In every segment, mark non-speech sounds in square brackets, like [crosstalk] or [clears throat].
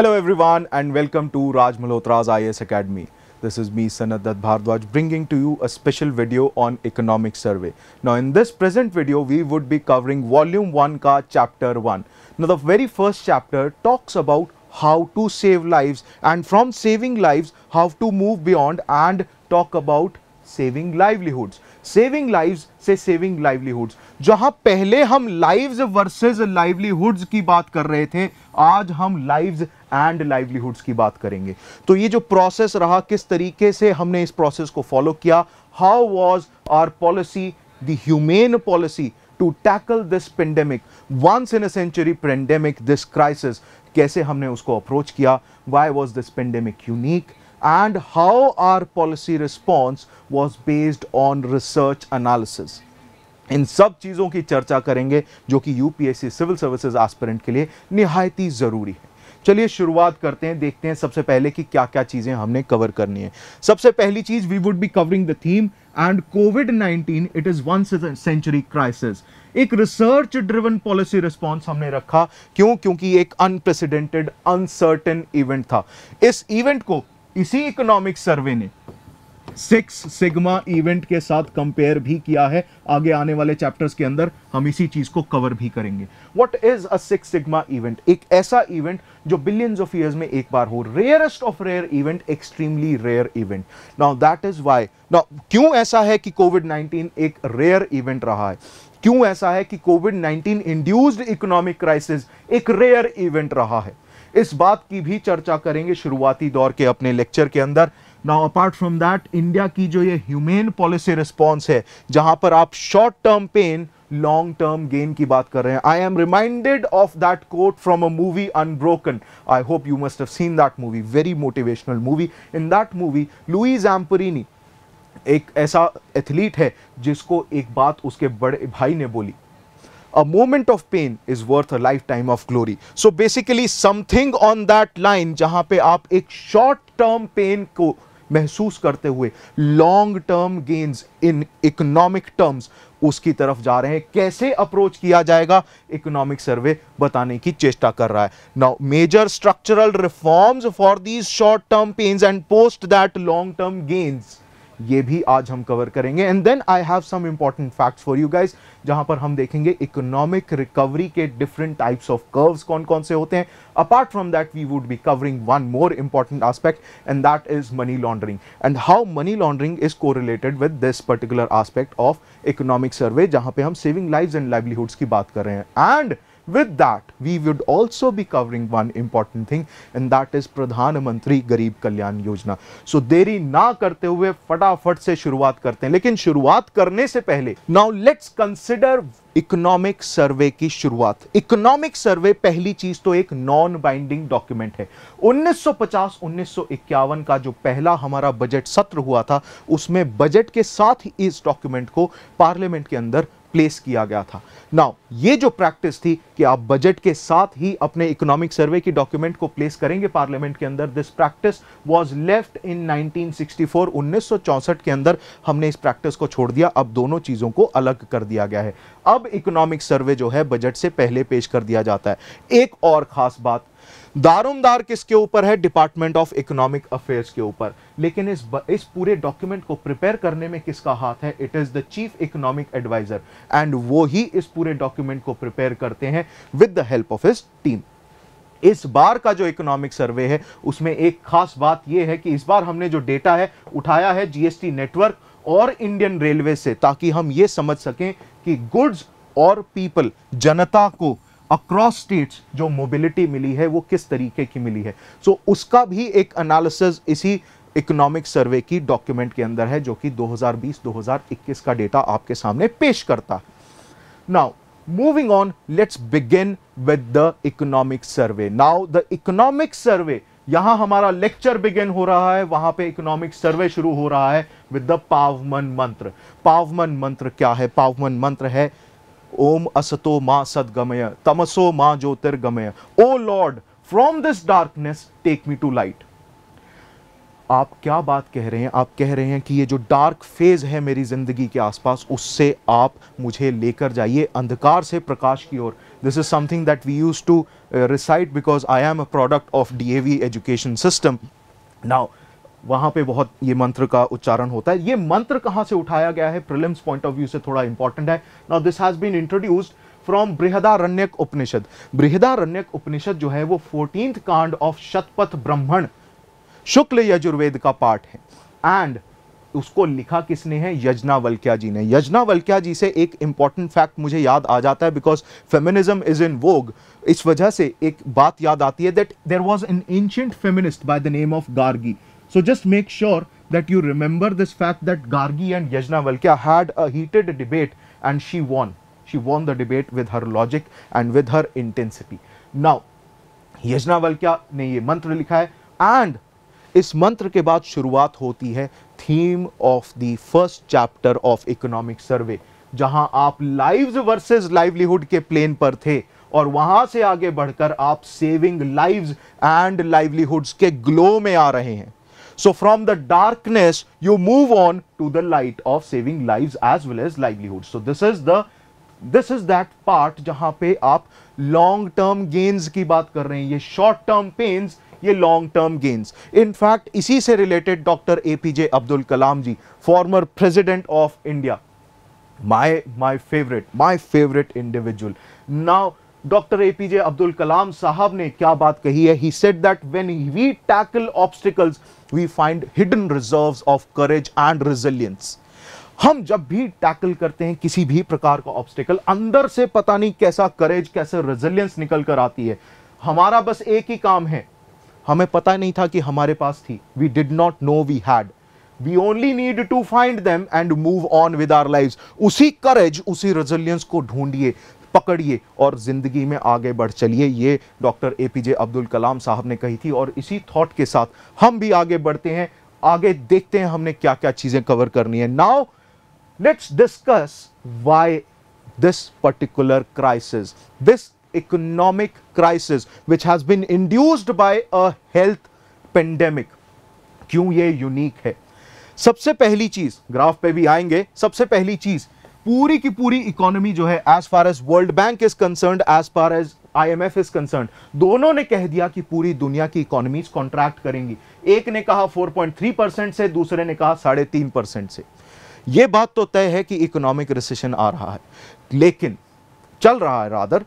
Hello everyone and welcome to Raj Malhotra's IAS Academy. This is me Sanat Dutt Bhardwaj bringing to you a special video on economic survey. Now in this present video we would be covering volume 1 ka chapter 1. Now the very first chapter talks about how to save lives and from saving lives how to move beyond and talk about saving livelihoods saving lives से saving livelihoods जहाँ पहले हम lives versus livelihoods की बात कर रहे थे आज हम लाइव्स एंड लाइवलीहुड्स की बात करेंगे। तो ये जो प्रोसेस रहा, किस तरीके से हमने इस प्रोसेस को फॉलो किया? How was our policy the humane policy to tackle this pandemic once in a century pandemic this crisis कैसे हमने उसको अप्रोच किया? Why was this pandemic unique and how our policy response was based on research analysis. इन सब चीज़ों की चर्चा करेंगे, जो कि यूपीएससी सिविल सर्विसेज़ एस्पिरेंट के लिए निहायत ज़रूरी है। चलिए शुरुआत करते हैं, देखते हैं सबसे पहले कि क्या क्या चीज़ें हमने कवर करनी है। सबसे पहली चीज़ we would be covering the theme and covid 19 it is one century crisis एक रिसर्च ड्रिवन पॉलिसी रिस्पॉन्स हमने रखा। क्यों? क्योंकि एक अनप्रेसिडेंटेड अनसर्टन इवेंट था। इस इवेंट को, इसी इकोनॉमिक सर्वे ने सिक्स सिग्मा इवेंट के साथ कंपेयर भी किया है। आगे आने वाले चैप्टर्स के अंदर हम इसी चीज़ को कवर भी करेंगे। What is a six sigma event एक ऐसा इवेंट जो बिलियंस ऑफ़ ईयर्स में एक बार हो। Rarest of rare event extremely rare event now that is why now क्यों ऐसा है कि कोविड 19 एक रेयर इवेंट रहा है? क्यों ऐसा है कि कोविड 19 इंड्यूस्ड इकोनॉमिक क्राइसिस एक रेयर इवेंट रहा है? इस बात की भी चर्चा करेंगे शुरुआती दौर के अपने लेक्चर के अंदर। Now apart from that India की जो ये ह्यूमेन पॉलिसी रिस्पॉन्स है, जहाँ पर आप short term pain long term gain की बात कर रहे हैं I am reminded of that quote from a movie unbroken I hope you must have seen that movie very motivational movie in that movie Louis Zamperini एक ऐसा athlete है, जिसको एक बात उसके बड़े भाई ने बोली, a moment of pain is worth a lifetime of glory. So basically, something on that line, जहाँ पे आप एक short term pain को महसूस करते हुए long term gains in economic terms उसकी तरफ़ जा रहे हैं। कैसे अप्रोच किया जाएगा? इकोनॉमिक सर्वे बताने की चेष्टा कर रहा है। Now major structural reforms for these short term pains and post that long term gains ये भी आज हम कवर करेंगे. And then I have some important facts for you guys जहाँ पर हम देखेंगे इकोनॉमिक रिकवरी के डिफरेंट टाइप्स ऑफ़ कर्व्स कौन कौन से होते हैं. Apart from that we would be covering one more important aspect and that is money laundering and how money laundering is correlated with this particular aspect of economic survey जहाँ पे हम saving lives and livelihoods की बात कर रहे हैं. And with that, we would also be covering one important thing, and that is pradhan mantri garib kalyan yojana. So देरी ना करते हुए फटाफट से शुरुआत करते हैं लेकिन शुरुआत करने से पहले now let's consider economic survey की शुरुआत इकोनॉमिक सर्वे पहली चीज़ तो एक नॉन बाइंडिंग डॉक्यूमेंट है 1950-1951 का जो पहला हमारा बजट सत्र हुआ था, उसमें बजट के साथ ही इस डॉक्यूमेंट को पार्लियामेंट के अंदर प्लेस किया गया था। नाउ ये जो प्रैक्टिस थी कि आप बजट के साथ ही अपने इकोनॉमिक सर्वे की डॉक्यूमेंट को प्लेस करेंगे पार्लियामेंट के अंदर this practice was left in 1964 1964 के अंदर हमने इस प्रैक्टिस को छोड़ दिया। अब दोनों चीज़ों को अलग कर दिया गया है। अब इकोनॉमिक सर्वे जो है बजट से पहले पेश कर दिया जाता है। एक और खास बात दारोमदार किसके ऊपर है? डिपार्टमेंट ऑफ़ इकोनॉमिक अफेयर्स के ऊपर। लेकिन इस इस पूरे डॉक्यूमेंट को प्रिपेयर करने में किसका हाथ है? It is the chief economic advisor and वो ही इस पूरे डॉक्यूमेंट को प्रिपेयर करते हैं with the help of his team इस बार का जो इकोनॉमिक सर्वे है, उसमें एक खास बात यह है कि इस बार हमने जो डेटा है, उठाया है जीएसटी नेटवर्क और इंडियन रेलवे से, ताकि हम ये समझ सकें कि गुड्स और पीपल जनता को अक्रॉस स्टेट्स जो मोबिलिटी मिली है वो किस तरीके की मिली है? सो so, उसका भी एक एनालिसिस इसी इकोनॉमिक सर्वे की डॉक्यूमेंट के अंदर है जो कि 2020-2021 का डेटा आपके सामने पेश करता है। Now moving on let's begin with the economic survey now the economic survey यहाँ हमारा लेक्चर बिगिन हो रहा है वहाँ पे इकोनॉमिक सर्वे शुरू हो रहा है विद द पावमन मंत्र पावमन मंत्र क्या है? पावमन मंत्र है ओम असतो मा सदगमय तमसो मा ज्योतिर्गमय। O Lord from this darkness take me to light आप क्या बात कह रहे हैं? आप कह रहे हैं कि ये जो डार्क फ़ेज़ है मेरी ज़िंदगी के आसपास उससे आप मुझे लेकर जाइए अंधकार से प्रकाश की ओर। This is something that we used to uh, recite because I am a product of education system system. वहाँ पे बहुत ये मंत्र का उच्चारण होता है। ये मंत्र कहाँ से उठाया गया है? प्रिलिम्स पॉइंट ऑफ़ व्यू से थोड़ा इंपॉर्टेंट है। Now this has been introduced from Brihadaranyaka Upanishad. Brihadaranyaka Upanishad जो है, वो फोर्टींथ कांड ऑफ़ शतपथ ब्राह्मण, शुक्ल यजुर्वेद का पाठ है। एंड उसको लिखा किसने है? यजनावल्क्या जी ने। यजनावल्क्या जी से एक इंपॉर्टेंट फैक्ट मुझे याद आ जाता है because feminism is in vogue इस वजह से एक बात याद आती है that there was an ancient feminist by the name of Gargi So just make sure that you remember this fact that Gargi and Yajnavalkya had a heated debate and she won. She won the debate with her logic and with her intensity. Now, Yajnavalkya ने ये मंत्र लिखा है and इस मंत्र के बाद शुरुआत होती है theme of the first chapter of economic survey जहाँ आप लाइव्स वर्सेस लाइवलीहुड के प्लेन पर थे और वहाँ से आगे बढ़कर आप सेविंग लाइव्स एंड लाइवलीहुड्स के ग्लो में आ रहे हैं So from the darkness, you move on to the light of saving lives as well as livelihoods. So this is the this is that part जहाँ पे आप लॉन्ग टर्म गेन्स की बात कर रहे हैं ये शॉर्ट टर्म पेन्स ये long term gains in fact इसी से related doctor APJ Abdul Kalam ji former president of India my my favorite my favorite individual now doctor APJ Abdul Kalam साहब ने क्या बात कही है he said that when we tackle obstacles we find hidden reserves of courage and resilience हम जब भी tackle करते हैं किसी भी प्रकार का ऑब्स्टिकल अंदर से पता नहीं कैसा करेज कैसे रेजिलियंस निकल कर आती है। हमारा बस एक ही काम है। हमें पता नहीं था कि हमारे पास थी। We did not know we had we only need to find them and move on with our life उसी करेज उसी रेजिलियंस को ढूंढिए। पकड़िए और ज़िंदगी में आगे बढ़ चलिए। ये डॉक्टर एपीजे अब्दुल कलाम साहब ने कही थी और इसी थॉट के साथ हम भी आगे बढ़ते हैं। आगे देखते हैं हमने क्या क्या चीज़ें कवर करनी है। Now let's discuss why this particular crisis this economic crisis which has been induced by a health pandemic क्यों ये यूनिक है? सबसे पहली चीज़ ग्राफ पे भी आएँगे, सबसे पहली चीज़ पूरी की पूरी इकोनॉमी जो है as far as world bank is concern as far as IMF is concern दोनों ने कह दिया कि पूरी दुनिया की इकोनॉमीज कॉन्ट्रैक्ट करेंगी। एक ने कहा 4.3 परसेंट से, दूसरे ने कहा साढ़े तीन परसेंट से। यह बात तो तय है कि इकोनॉमिक रिसेशन आ रहा है। लेकिन, चल रहा है रादर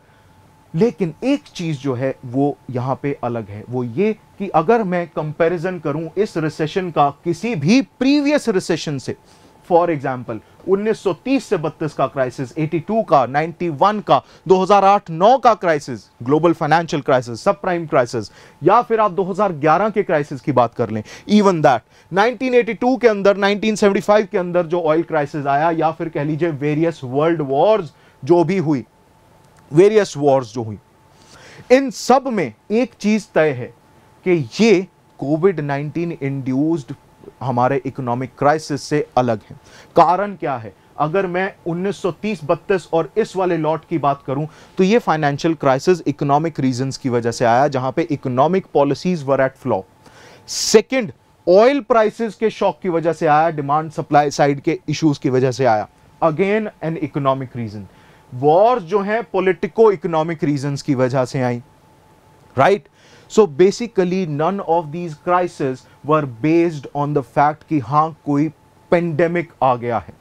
लेकिन एक चीज़ जो है, वो यहाँ पे अलग है। वो ये कि अगर मैं कंपैरिजन करूँ इस रिसेशन का किसी भी प्रीवियस रिसेशन से फॉर एग्ज़ाम्पल 1930 से 32 का क्राइसिस 82 का 91 का 2008-9 का crisis global financial crisis sub prime crisis या फिर आप 2011 के क्राइसिस की बात कर लें इवन दैट 1982 के अंदर 1975 के अंदर जो ऑयल क्राइसिस आया, या फिर कह लीजिए वेरियस वर्ल्ड वॉर्स जो भी हुई वेरियस वॉर्स जो हुई, इन सब में एक चीज़ तय है कि ये कोविड 19 इंड्यूस्ड हमारे इकोनॉमिक क्राइसिस से अलग है। कारण क्या है? अगर मैं 1930-32 और इस वाले लॉट की बात करूँ तो ये फाइनेंशियल क्राइसिस इकोनॉमिक रीजंस की वजह से आया, जहाँ पे economic policies were at flaw second oil prices के शॉक की वजह से आया डिमांड सप्लाई साइड के इश्यूज़ की वजह से आया। Again an economic reason war जो है पॉलिटिको इकोनॉमिक रीजंस की वजह से आई। Right? So basically none of these crisis were based on the fact कि हाँ कोई पेंडेमिक आ गया है।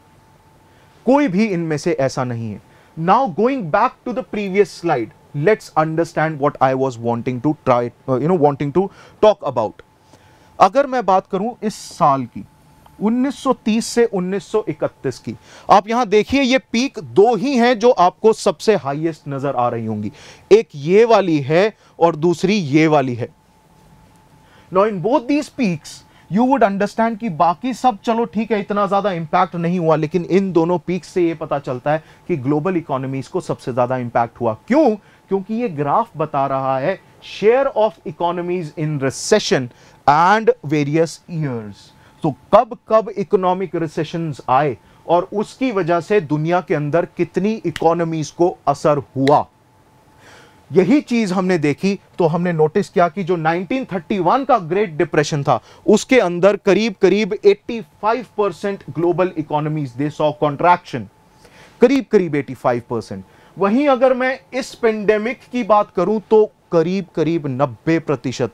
कोई भी इनमें से ऐसा नहीं है। Now going back to the previous slide let's understand what I was wanting to try you know wanting to talk about अगर मैं बात करूँ इस साल की 1930 से 1931 की। आप यहाँ देखिए, ये पीक दो ही हैं जो आपको सबसे हाईएस्ट नज़र आ रही होंगी। एक ये वाली है और दूसरी ये वाली है। No in both these peaks you would understand कि बाकी सब चलो ठीक है, इतना ज़्यादा इंपैक्ट नहीं हुआ, लेकिन इन दोनों पीक से ये पता चलता है कि ग्लोबल इकोनॉमीज को सबसे ज़्यादा इंपैक्ट हुआ। क्यों? क्योंकि ये ग्राफ बता रहा है share of economies in recession and various years तो कब कब इकोनॉमिक रिसेशन आए और उसकी वजह से दुनिया के अंदर कितनी इकोनॉमीज को असर हुआ? यही चीज़ हमने देखी तो हमने नोटिस किया कि जो 1931 का ग्रेट डिप्रेशन था, उसके अंदर करीब करीब 85 percent global economies they saw contraction करीब करीब 85 परसेंट वहीं अगर मैं इस पेंडेमिक की बात करूँ तो करीब करीब 90 प्रतिशत।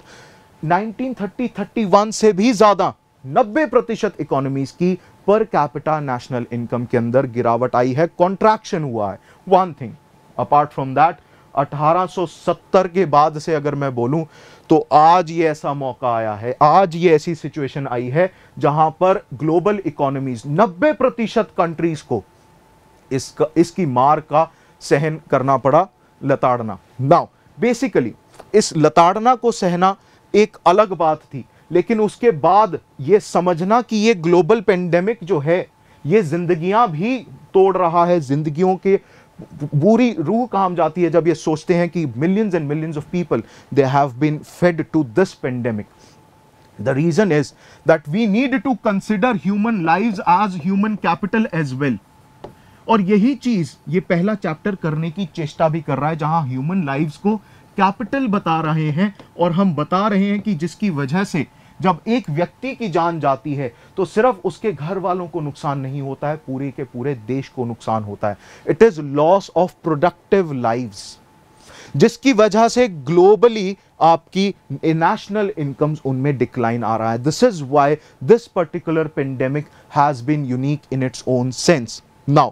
1930-31 से भी ज़्यादा 90 प्रतिशत इकोनॉमीज की पर कैपिटा नेशनल इनकम के अंदर गिरावट आई है कॉन्ट्रैक्शन हुआ है। One thing apart from that 1870 के बाद से अगर मैं बोलूँ तो आज ये ऐसा मौका आया है, आज ये ऐसी सिचुएशन आई है जहाँ पर ग्लोबल इकोनॉमीज 90 प्रतिशत कंट्रीज़ को इसका, इसकी मार का सहन करना पड़ा लताड़ना। नाउ बेसिकली इस लताड़ना को सहना एक अलग बात थी। लेकिन उसके बाद ये समझना कि ये ग्लोबल पेंडेमिक जो है, ये जिंदगियाँ भी तोड़ रहा है, जिंदगियों के बुरी रूह काम जाती है जब ये सोचते हैं कि millions and millions of people they have been fed to this pandemic the reason is that we need to consider human lives as human capital as well और यही चीज़, ये पहला चैप्टर करने की चेष्टा भी कर रहा है, जहाँ ह्यूमन लाइव्स को कैपिटल बता रहे हैं और हम बता रहे हैं कि जिसकी वजह से जब एक व्यक्ति की जान जाती है तो सिर्फ़ उसके घर वालों को नुकसान नहीं होता है, पूरे के पूरे देश को नुकसान होता है। It is loss of productive lives जिसकी वजह से ग्लोबली आपकी नेशनल इनकम्स उनमें डिक्लाइन आ रहा है। This is why this particular pandemic has been unique in its own sense now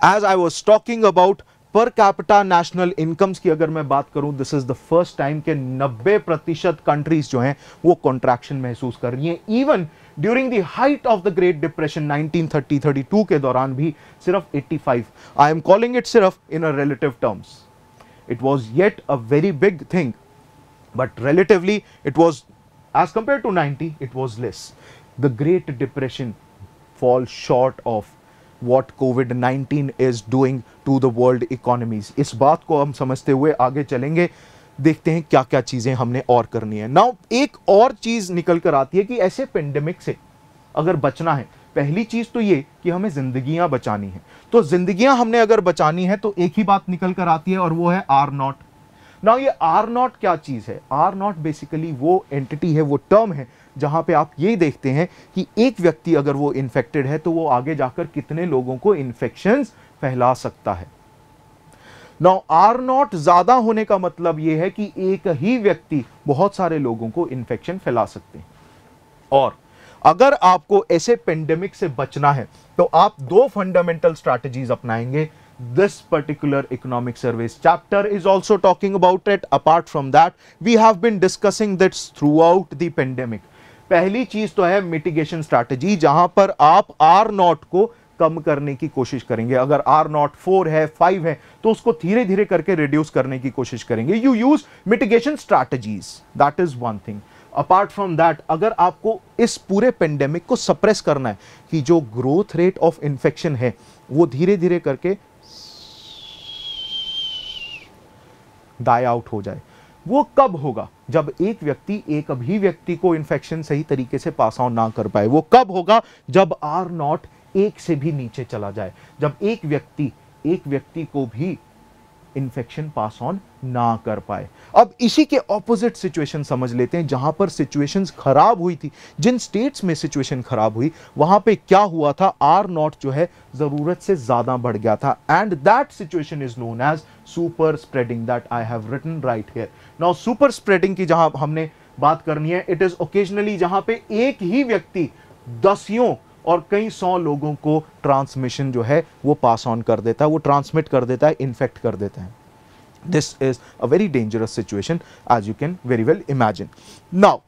as I was talking about per capita national incomes की अगर मैं बात करूँ this is the first time के 90 प्रतिशत कंट्रीज़ जो हैं, वो कॉन्ट्रैक्शन महसूस कर रही हैं। Even during the height of the great depression 1930-32 के दौरान भी सिर्फ़ 85 आई एम कॉलिंग इट सिर्फ़ in a relative terms it was yet a very big thing but relatively it was, as compared to 90 it was less the great depression falls short of what covid-19 is doing to the world economies. इस बात को हम समझते हुए आगे चलेंगे, देखते हैं क्या क्या चीज़ें हमने और करनी है। नाउ एक और चीज़ निकल कर आती है कि ऐसे पेंडेमिक से अगर बचना है, पहली चीज़ तो ये कि हमें जिंदगियाँ बचानी है। तो जिंदगियाँ हमने अगर बचानी है तो एक ही बात निकल कर आती है और वो है आर नॉट ना ये आर नॉट क्या चीज़ है? आर नॉट बेसिकली वो एंटिटी है, वो टर्म है जहाँ पे आप ये देखते हैं कि एक व्यक्ति अगर वो इन्फेक्टेड है तो वो आगे जाकर कितने लोगों को इन्फेक्शन फैला सकता है। नाउ आर नॉट ज़्यादा होने का मतलब यह है कि एक ही व्यक्ति बहुत सारे लोगों को इन्फेक्शन फैला सकते हैं। और अगर आपको ऐसे पेंडेमिक से बचना है तो आप दो फंडामेंटल स्ट्रैटेजीज अपनाएँगे। This particular economic surveys chapter is also talking about it. Apart from that, we have been discussing this throughout the pandemic. पहली चीज़ तो है मिटिगेशन स्ट्रैटेजी जहाँ पर आप आर नॉट को कम करने की कोशिश करेंगे। अगर आर नॉट फोर है फाइव है तो उसको धीरे धीरे करके रिड्यूस करने की कोशिश करेंगे। You use mitigation strategies that is one thing apart from that अगर आपको इस पूरे पेंडेमिक को सप्रेस करना है कि जो ग्रोथ रेट ऑफ़ इंफेक्शन है, वो धीरे धीरे करके डाई आउट हो जाए। वो कब होगा? जब एक व्यक्ति एक अभी व्यक्ति को इन्फेक्शन सही तरीके से पास ऑन ना कर पाए, वो कब होगा? जब आर नॉट एक से भी नीचे चला जाए। जब एक व्यक्ति एक व्यक्ति को भी इन्फेक्शन पास ऑन ना कर पाए। अब इसी के ऑपोजिट सिचुएशन समझ लेते हैं, जहाँ पर सिचुएशंस खराब हुई थी। जिन स्टेट्स में सिचुएशन खराब हुई, वहाँ पे क्या हुआ था? आर नॉट जो है, ज़रूरत से ज़्यादा बढ़ गया था। And that situation is known as super spreading that I have written right here now super spreading की जहाँ हमने बात करनी है इट इज़ ओकेजनली जहाँ पे एक ही व्यक्ति दसियों और कई सौ लोगों को ट्रांसमिशन जो है, वो पास ऑन कर देता है, वो ट्रांसमिट कर देता है इन्फेक्ट कर देता है। This is a very dangerous situation as you can very well imagine now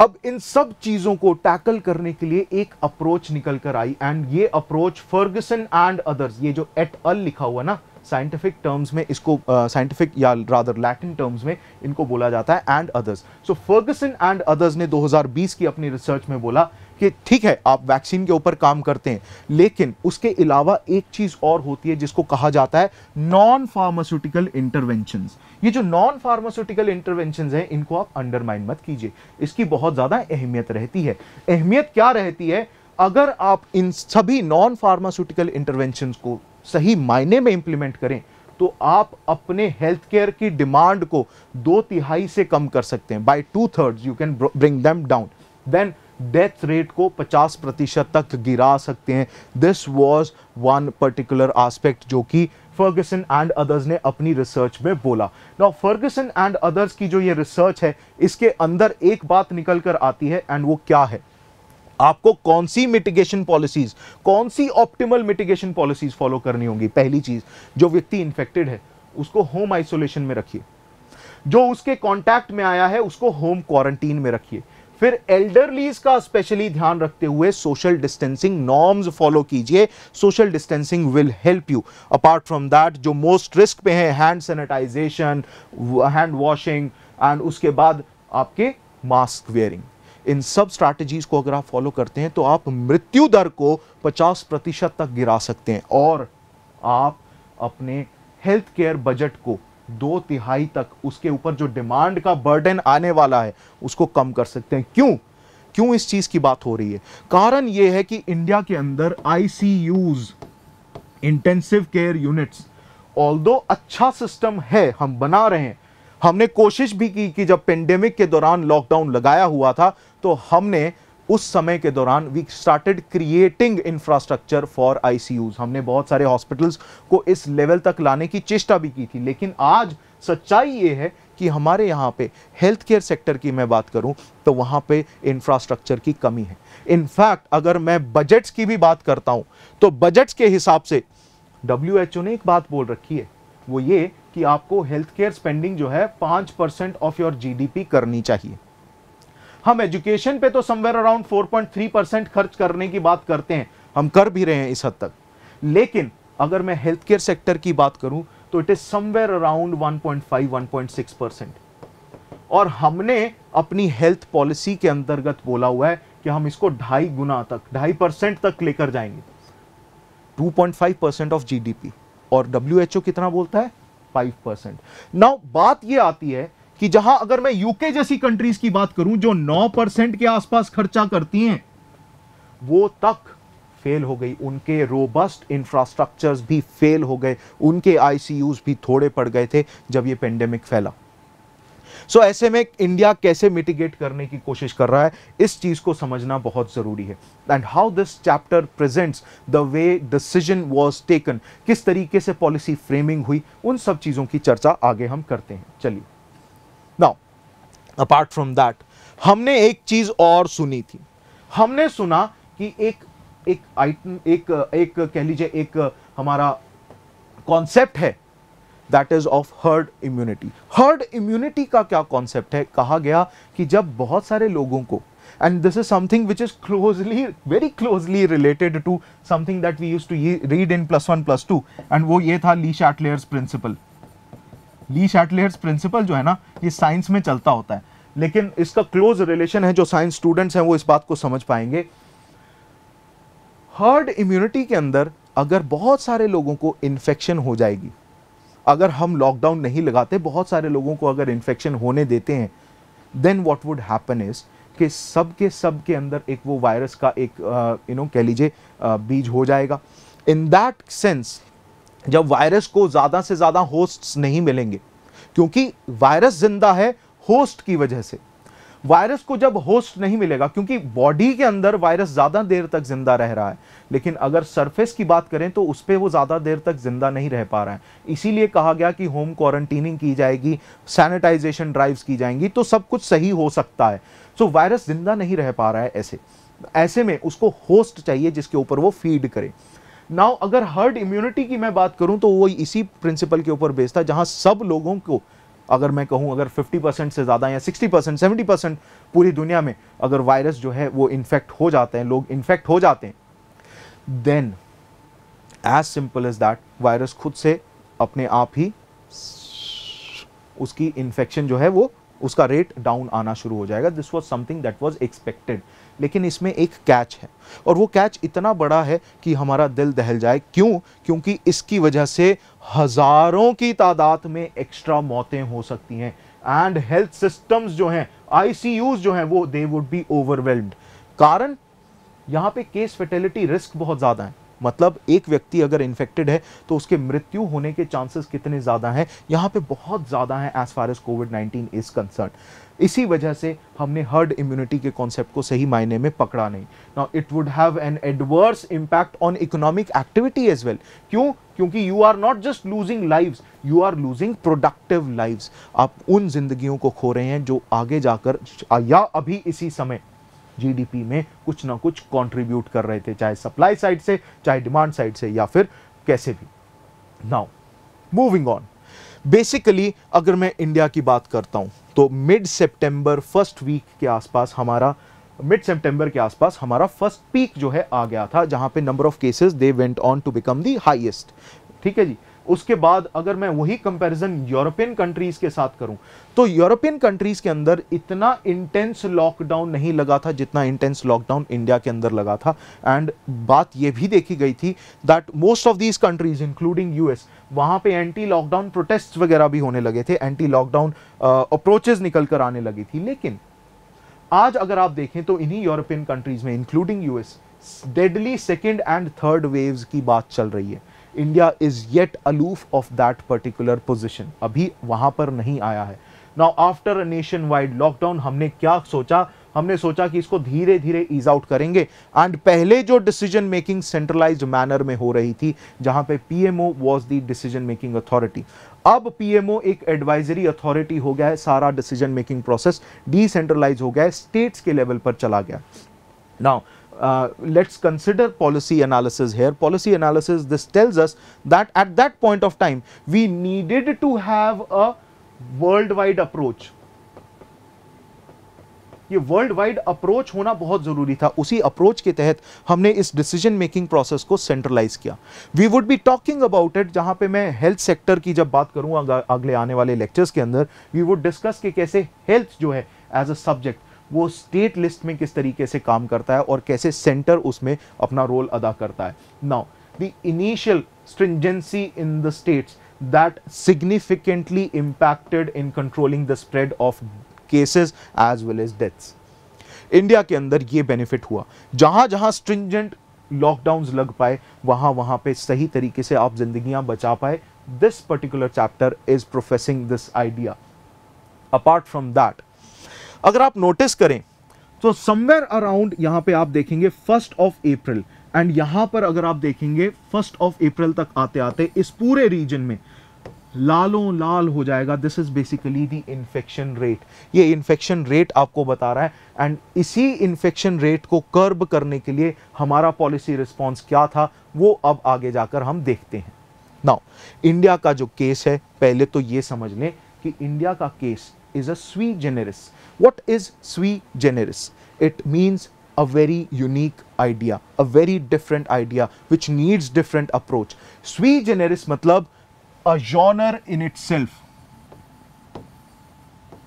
अब इन सब चीज़ों को टैकल करने के लिए एक अप्रोच निकल कर आई एंड ये अप्रोच फर्गसन एंड अदर्स ये जो एट अल लिखा हुआ ना साइंटिफिक टर्म्स में इसको साइंटिफिक uh, या रादर लैटिन टर्म्स में इनको बोला जाता है and others so Ferguson and others ने 2020 की अपनी रिसर्च में बोला कि ठीक है आप वैक्सीन के ऊपर काम करते हैं लेकिन उसके अलावा एक चीज़ और होती है जिसको कहा जाता है नॉन फार्मास्यूटिकल इंटरवेंशन ये जो नॉन फार्मास्यूटिकल इंटरवेंशन है इनको आप अंडरमाइन मत कीजिए। इसकी बहुत ज़्यादा अहमियत रहती है। अहमियत क्या रहती है? अगर आप इन सभी नॉन फार्मास्यूटिकल इंटरवेंशन को सही मायने में इंप्लीमेंट करें तो आप अपने हेल्थ केयर की डिमांड को दो तिहाई से कम कर सकते हैं। By two third you can bring them down then death rate को 50 प्रतिशत तक गिरा सकते हैं। This was one particular aspect जो कि फर्गसन एंड अदर्स ने अपनी रिसर्च में बोला। नाउ फर्गसन एंड अदर्स की जो ये रिसर्च है, इसके अंदर एक बात निकल कर आती है एंड वो क्या है? आपको कौन सी मिटिगेशन पॉलिसीज़ कौन सी ऑप्टिमल मिटिगेशन पॉलिसीज़ फॉलो करनी होगी? पहली चीज़, जो व्यक्ति इंफेक्टेड है, उसको होम आइसोलेशन में रखिए। जो उसके कांटेक्ट में आया है, उसको होम क्वारंटीन में रखिए। फिर एल्डरलीज का स्पेशली ध्यान रखते हुए सोशल डिस्टेंसिंग नॉर्म्स फॉलो कीजिए। Social distancing will help you apart from that जो मोस्ट रिस्क पे है hand sanitization hand washing and उसके बाद आपके मास्क वेयरिंग इन सब स्ट्रैटेजीज को अगर आप फॉलो करते हैं तो आप मृत्यु दर को 50 प्रतिशत तक गिरा सकते हैं। और आप अपने हेल्थ केयर बजट को दो तिहाई तक, उसके ऊपर जो डिमांड का बर्डन आने वाला है, उसको कम कर सकते हैं। क्यों? क्यों इस चीज़ की बात हो रही है? कारण यह है कि इंडिया के अंदर ICUs intensive care units all अच्छा सिस्टम है, हम बना रहे हैं हमने कोशिश भी की कि जब पेंडेमिक के दौरान लॉकडाउन लगाया हुआ था तो हमने उस समय के दौरान we started creating infrastructure for ICUs हमने बहुत सारे हॉस्पिटल्स को इस लेवल तक लाने की चेष्टा भी की थी। लेकिन आज सच्चाई ये है कि हमारे यहाँ पे हेल्थ केयर सेक्टर की मैं बात करूँ तो वहाँ पे इंफ्रास्ट्रक्चर की कमी है। इनफैक्ट अगर मैं बजट्स की भी बात करता हूँ तो बजट्स के हिसाब से डब्ल्यूएचओ ने एक बात बोल रखी है, वो ये कि आपको हेल्थ केयर स्पेंडिंग जो है पाँच परसेंट ऑफ़ योर जीडीपी करनी चाहिए। हम एजुकेशन पे तो समवेयर अराउंड 4.3 परसेंट खर्च करने की बात करते हैं। हम कर भी रहे हैं इस हद तक। लेकिन अगर मैं हेल्थ केयर सेक्टर की बात करूँ तो it is somewhere around 1.5 1.6 percent. और हमने अपनी हेल्थ पॉलिसी के अंतर्गत बोला हुआ है कि हम इसको ढाई गुना तक, ढाई परसेंट तक लेकर जाएँगे। 2.5 परसेंट ऑफ़ जीडीपी और डब्ल्यू कितना बोलता है? 5 परसेंट नाउ बात यह आती है कि जहाँ अगर मैं यूके जैसी कंट्रीज़ की बात करूँ, जो नौ परसेंट के आसपास खर्चा करती हैं, वो तक फेल हो गई। उनके रोबस्ट इंफ्रास्ट्रक्चर्स भी फेल हो गए। उनके आईसीयूज भी थोड़े पड़ गए थे जब ये पेंडेमिक फैला। सो ऐसे में इंडिया कैसे मिटिगेट करने की कोशिश कर रहा है, इस चीज़ को समझना बहुत ज़रूरी है। And how this chapter presents the way decision was taken किस तरीके से पॉलिसी फ्रेमिंग हुई, उन सब चीज़ों की चर्चा आगे हम करते हैं। चलिए। नाउ अपार्ट फ्रॉम दैट हमने एक चीज़ और सुनी थी। हमने सुना कि एक एक आइटम एक एक कह लीजिए एक हमारा कॉन्सेप्ट है that is of herd immunity herd immunity का क्या कॉन्सेप्ट है? कहा गया कि जब बहुत सारे लोगों को and this is something which is closely, very closely related to something that we used to read in plus one, plus two, and वो ये था ली शैटलेयर्स प्रिंसिपल ली शैटलेयर्स प्रिंसिपल जो है ना, ये साइंस में चलता होता है. लेकिन इसका क्लोज रिलेशन है जो साइंस स्टूडेंट्स हैं, वो इस बात को समझ पाएँगे। हर्ड इम्यूनिटी के अंदर अगर बहुत सारे लोगों को इन्फेक्शन हो जाएगी अगर हम लॉकडाउन नहीं लगाते, बहुत सारे लोगों को अगर इन्फेक्शन होने देते हैं then what would happen is कि सब के सब के अंदर एक वो वायरस का एक यू नो कह लीजिए बीज हो जाएगा। इन दैट सेंस जब वायरस को ज़्यादा से ज़्यादा होस्ट्स नहीं मिलेंगे, क्योंकि वायरस ज़िंदा है होस्ट की वजह से। वायरस को जब होस्ट नहीं मिलेगा, क्योंकि बॉडी के अंदर वायरस ज़्यादा देर तक ज़िंदा रह रहा है, लेकिन अगर सरफेस की बात करें तो उस पर वो ज़्यादा देर तक ज़िंदा नहीं रह पा रहा है। इसीलिए कहा गया कि होम क्वारंटीनिंग की जाएगी, सैनिटाइजेशन ड्राइव्स की जाएँगी तो सब कुछ सही हो सकता है। सो वायरस ज़िंदा नहीं रह पा रहा है ऐसे। ऐसे में उसको होस्ट चाहिए जिसके ऊपर वो फ़ीड करे। नाउ अगर हर्ड इम्यूनिटी की मैं बात करूँ तो वो इसी प्रिंसिपल के ऊपर बेस्ड था जहाँ सब लोगों को अगर मैं कहूँ, अगर 50 परसेंट से ज़्यादा या 60 परसेंट सेवेंटी परसेंट पूरी दुनिया में अगर वायरस जो है वो इन्फेक्ट हो जाते हैं, लोग इन्फेक्ट हो जाते हैं then as simple as that virus खुद से अपने आप ही उसकी इन्फेक्शन जो है वो, उसका रेट डाउन आना शुरू हो जाएगा। This was something that was expected लेकिन इसमें एक कैच है। और वो कैच इतना बड़ा है कि हमारा दिल दहल जाए। क्यों? क्योंकि इसकी वजह से हज़ारों की तादाद में एक्स्ट्रा मौतें हो सकती हैं। एंड हेल्थ सिस्टम्स जो हैं आईसीयूज जो हैं, वो दे वुड बी ओवरवेल्ड कारण? यहाँ पे केस फेटेलिटी रिस्क बहुत ज़्यादा है। मतलब एक व्यक्ति अगर इन्फेक्टेड है तो उसके मृत्यु होने के चांसेस कितने ज़्यादा हैं? यहाँ पे बहुत ज़्यादा हैं as far as COVID 19 is concern इसी वजह से हमने हर्ड इम्यूनिटी के कॉन्सेप्ट को सही मायने में पकड़ा नहीं। Now it would have an adverse impact on economic activity as well क्यों? क्योंकि you are not just losing lives you are losing productive lives आप उन जिंदगियों को खो रहे हैं जो आगे जाकर या अभी इसी समय जीडीपी में कुछ ना कुछ कंट्रीब्यूट कर रहे थे, चाहे सप्लाई साइड से, चाहे डिमांड साइड से, या फिर कैसे भी। नाउ मूविंग ऑन बेसिकली अगर मैं इंडिया की बात करता हूँ तो मिड सितंबर फ़र्स्ट वीक के आसपास हमारा मिड सितंबर के आसपास हमारा फ़र्स्ट पीक जो है आ गया था, जहाँ पे number of cases they went on to become the ठीक है जी? उसके बाद अगर मैं वही कंपैरिजन यूरोपियन कंट्रीज़ के साथ करूँ तो यूरोपियन कंट्रीज़ के अंदर इतना इंटेंस लॉकडाउन नहीं लगा था जितना इंटेंस लॉकडाउन इंडिया के अंदर लगा था। एंड बात यह भी देखी गई थी that most of these countries including US वहाँ पे एंटी लॉकडाउन प्रोटेस्ट वगैरह भी होने लगे थे। एंटी लॉकडाउन अप्रोचेज निकल कर आने लगी थी। लेकिन आज अगर आप देखें तो इन्हीं यूरोपियन कंट्रीज़ में including US deadly second and third waves की बात चल रही है। India is yet aloof of that particular position अभी वहाँ पर नहीं आया है। Now after nation wide lockdown हमने क्या सोचा? हमने सोचा कि इसको धीरे धीरे ईज आउट करेंगे। एंड पहले जो डिसीज़न मेकिंग सेंट्रलाइज्ड मैनर में हो रही थी, जहाँ पे PMO was the decision making authority अब पीएमओ एक एडवाइजरी अथॉरिटी हो गया है, सारा डिसीज़न मेकिंग प्रोसेस डिसेंट्रलाइज हो गया है स्टेट्स के लेवल पर चला गया। Now uh, let's consider policy analysis here. Policy analysis, this tells us that at that point of time, we needed to have a worldwide approach. ये world wide approach होना बहुत ज़रूरी था उसी अप्रोच के तहत हमने इस डिसीज़न मेकिंग प्रोसेस को सेंट्रलाइज किया we would be talking about it जहाँ पे मैं हेल्थ सेक्टर की जब बात करूँगा अगले आने वाले लेक्चर्स के अंदर वी वुड डिस्कस कि कैसे हेल्थ जो है एज अ सब्जेक्ट वो स्टेट लिस्ट में किस तरीके से काम करता है और कैसे सेंटर उसमें अपना रोल अदा करता है। Now the initial stringency in the states that significantly impacted in controlling the spread of cases as well as deaths. India के अंदर ये बेनिफिट हुआ। जहाँ जहाँ स्ट्रिंजेंट लॉकडाउन लग पाए, वहाँ वहाँ पे सही तरीके से आप जिंदगियाँ बचा पाए। This particular chapter is professing this idea apart from that अगर आप नोटिस करें तो समवेयर अराउंड यहाँ पे आप देखेंगे फ़र्स्ट ऑफ़ अप्रैल एंड यहाँ पर अगर आप देखेंगे फ़र्स्ट ऑफ़ अप्रैल तक आते आते इस पूरे रीजन में लालों लाल हो जाएगा। This is basically the infection rate ये इन्फेक्शन रेट आपको बता रहा है। एंड इसी इन्फेक्शन रेट को कर्ब करने के लिए हमारा पॉलिसी रिस्पॉन्स क्या था? वो अब आगे जाकर हम देखते हैं। नाउ इंडिया का जो केस है, पहले तो ये समझ लें कि इंडिया का case is a sui generis. What is sui generis? It means a very unique idea, a very different idea which needs different approach. Sui generis मतलब a genre in itself.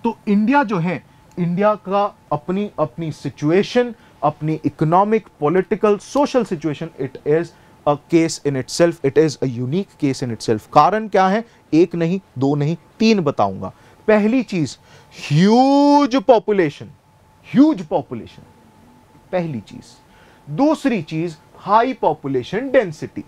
तो इंडिया जो है India का अपनी अपनी situation अपनी economic political social situation it is a case in itself it is a unique case in itself कारण क्या है एक नहीं दो नहीं तीन बताऊँगा पहली चीज़ ह्यूज पॉपुलेशन ह्यूज पॉपुलेशन पहली चीज़। दूसरी चीज़ high population density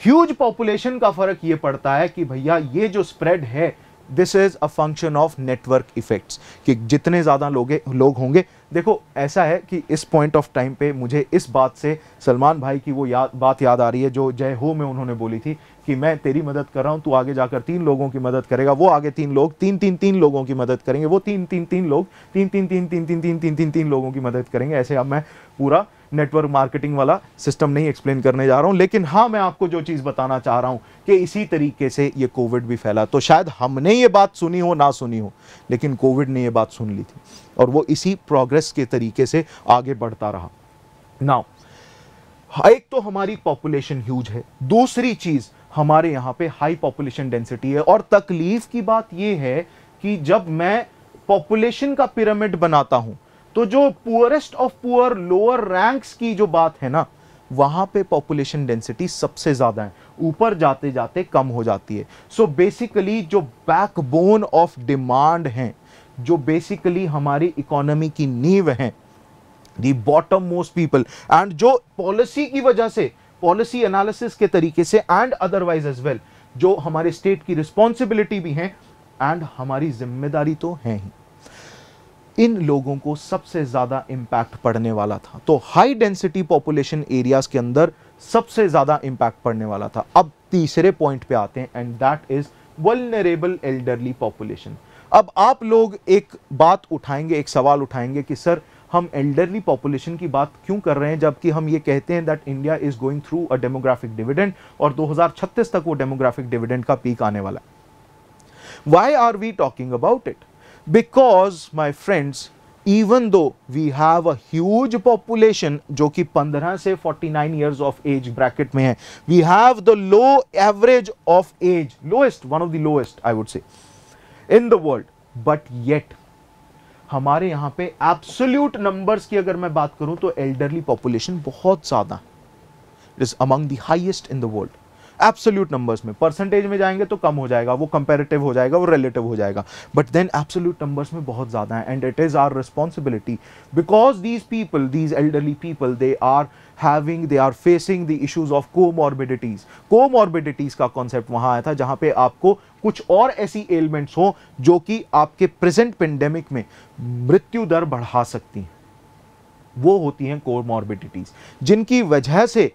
huge population का फ़र्क यह पड़ता है कि भैया ये जो स्प्रेड है this is a function of network effects कि जितने ज़्यादा लोग लोग होंगे। देखो, ऐसा है कि इस पॉइंट ऑफ़ टाइम पे मुझे इस बात से सलमान भाई की वो याद बात याद आ रही है, जो जय हो में उन्होंने बोली थी कि मैं तेरी मदद कर रहा हूँ, तू आगे जाकर तीन लोगों की मदद करेगा। वो आगे तीन लोग, तीन तीन तीन लोगों की मदद करेंगे। वो तीन तीन तीन लोग, तीन तीन तीन तीन तीन तीन तीन तीन तीन लोगों की मदद करेंगे। ऐसे अब मैं पूरा नेटवर्क मार्केटिंग वाला सिस्टम नहीं एक्सप्लेन करने जा रहा हूँ। लेकिन हाँ मैं आपको जो चीज़ बताना चाह रहा हूँ कि इसी तरीके से ये कोविड भी फैला। तो शायद हमने ये बात सुनी हो, ना सुनी हो, लेकिन कोविड ने ये बात सुन ली थी और वो इसी प्रोग्रेस के तरीके से आगे बढ़ता रहा। नाउ एक तो हमारी पॉपुलेशन ह्यूज है। दूसरी चीज़, हमारे यहाँ पे हाई पॉपुलेशन डेंसिटी है। और तकलीफ़ की बात यह है कि जब मैं पॉपुलेशन का पिरामिड बनाता हूँ तो जो poorest of poor lower ranks की जो बात है ना, वहाँ पे पॉपुलेशन डेंसिटी सबसे ज़्यादा है। ऊपर जाते जाते कम हो जाती है। सो so बेसिकली जो बैकबोन ऑफ़ डिमांड है, जो बेसिकली हमारी इकोनॉमी की नींव है the bottom most people and जो पॉलिसी की वजह से पॉलिसी एनालिसिस के तरीके से एंड अदरवाइज़ एज वेल जो हमारे स्टेट की रिस्पॉन्सिबिलिटी भी है एंड हमारी ज़िम्मेदारी तो है ही। इन लोगों को सबसे ज़्यादा इंपैक्ट पड़ने वाला था। तो हाई डेंसिटी पॉपुलेशन एरियाज़ के अंदर सबसे ज़्यादा इंपैक्ट पड़ने वाला था। अब तीसरे पॉइंट पे आते हैं and that is vulnerable elderly population अब आप लोग एक बात उठाएँगे, एक सवाल उठाएँगे कि सर, हम एल्डरली पॉपुलेशन की बात क्यों कर रहे हैं, जबकि हम ये कहते हैं that India is going through a demographic dividend और 2036 तक वो डेमोग्राफिक डिविडेंड का पीक आने वाला है। Why are we talking about it because my friends even though we have a huge population जो कि 15 से 49 इयर्स ऑफ़ एज ब्रैकेट में है we have the low average of age lowest one of the lowest I would say in the world but yet हमारे यहाँ पे absolute numbers की अगर मैं बात करूँ तो एल्डरली पॉपुलेशन बहुत ज़्यादा it is among the highest in the world absolute numbers में। परसेंटेज में जाएँगे तो कम हो जाएगा, वो कंपेरेटिव हो जाएगा, वो रिलेटिव हो जाएगा। बट देन एब्सोल्यूट नंबर्स में बहुत ज़्यादा है and it is our responsibility because these people these elderly people they are having they are facing the issues of comorbidities comorbidities का कॉन्सेप्ट वहाँ आया था जहाँ पे आपको कुछ और ऐसी एलिमेंट्स हो जो कि आपके प्रेजेंट पेंडेमिक में मृत्यु दर बढ़ा सकती हैं। वो होती हैं कोमॉर्बिडिटीज जिनकी वजह से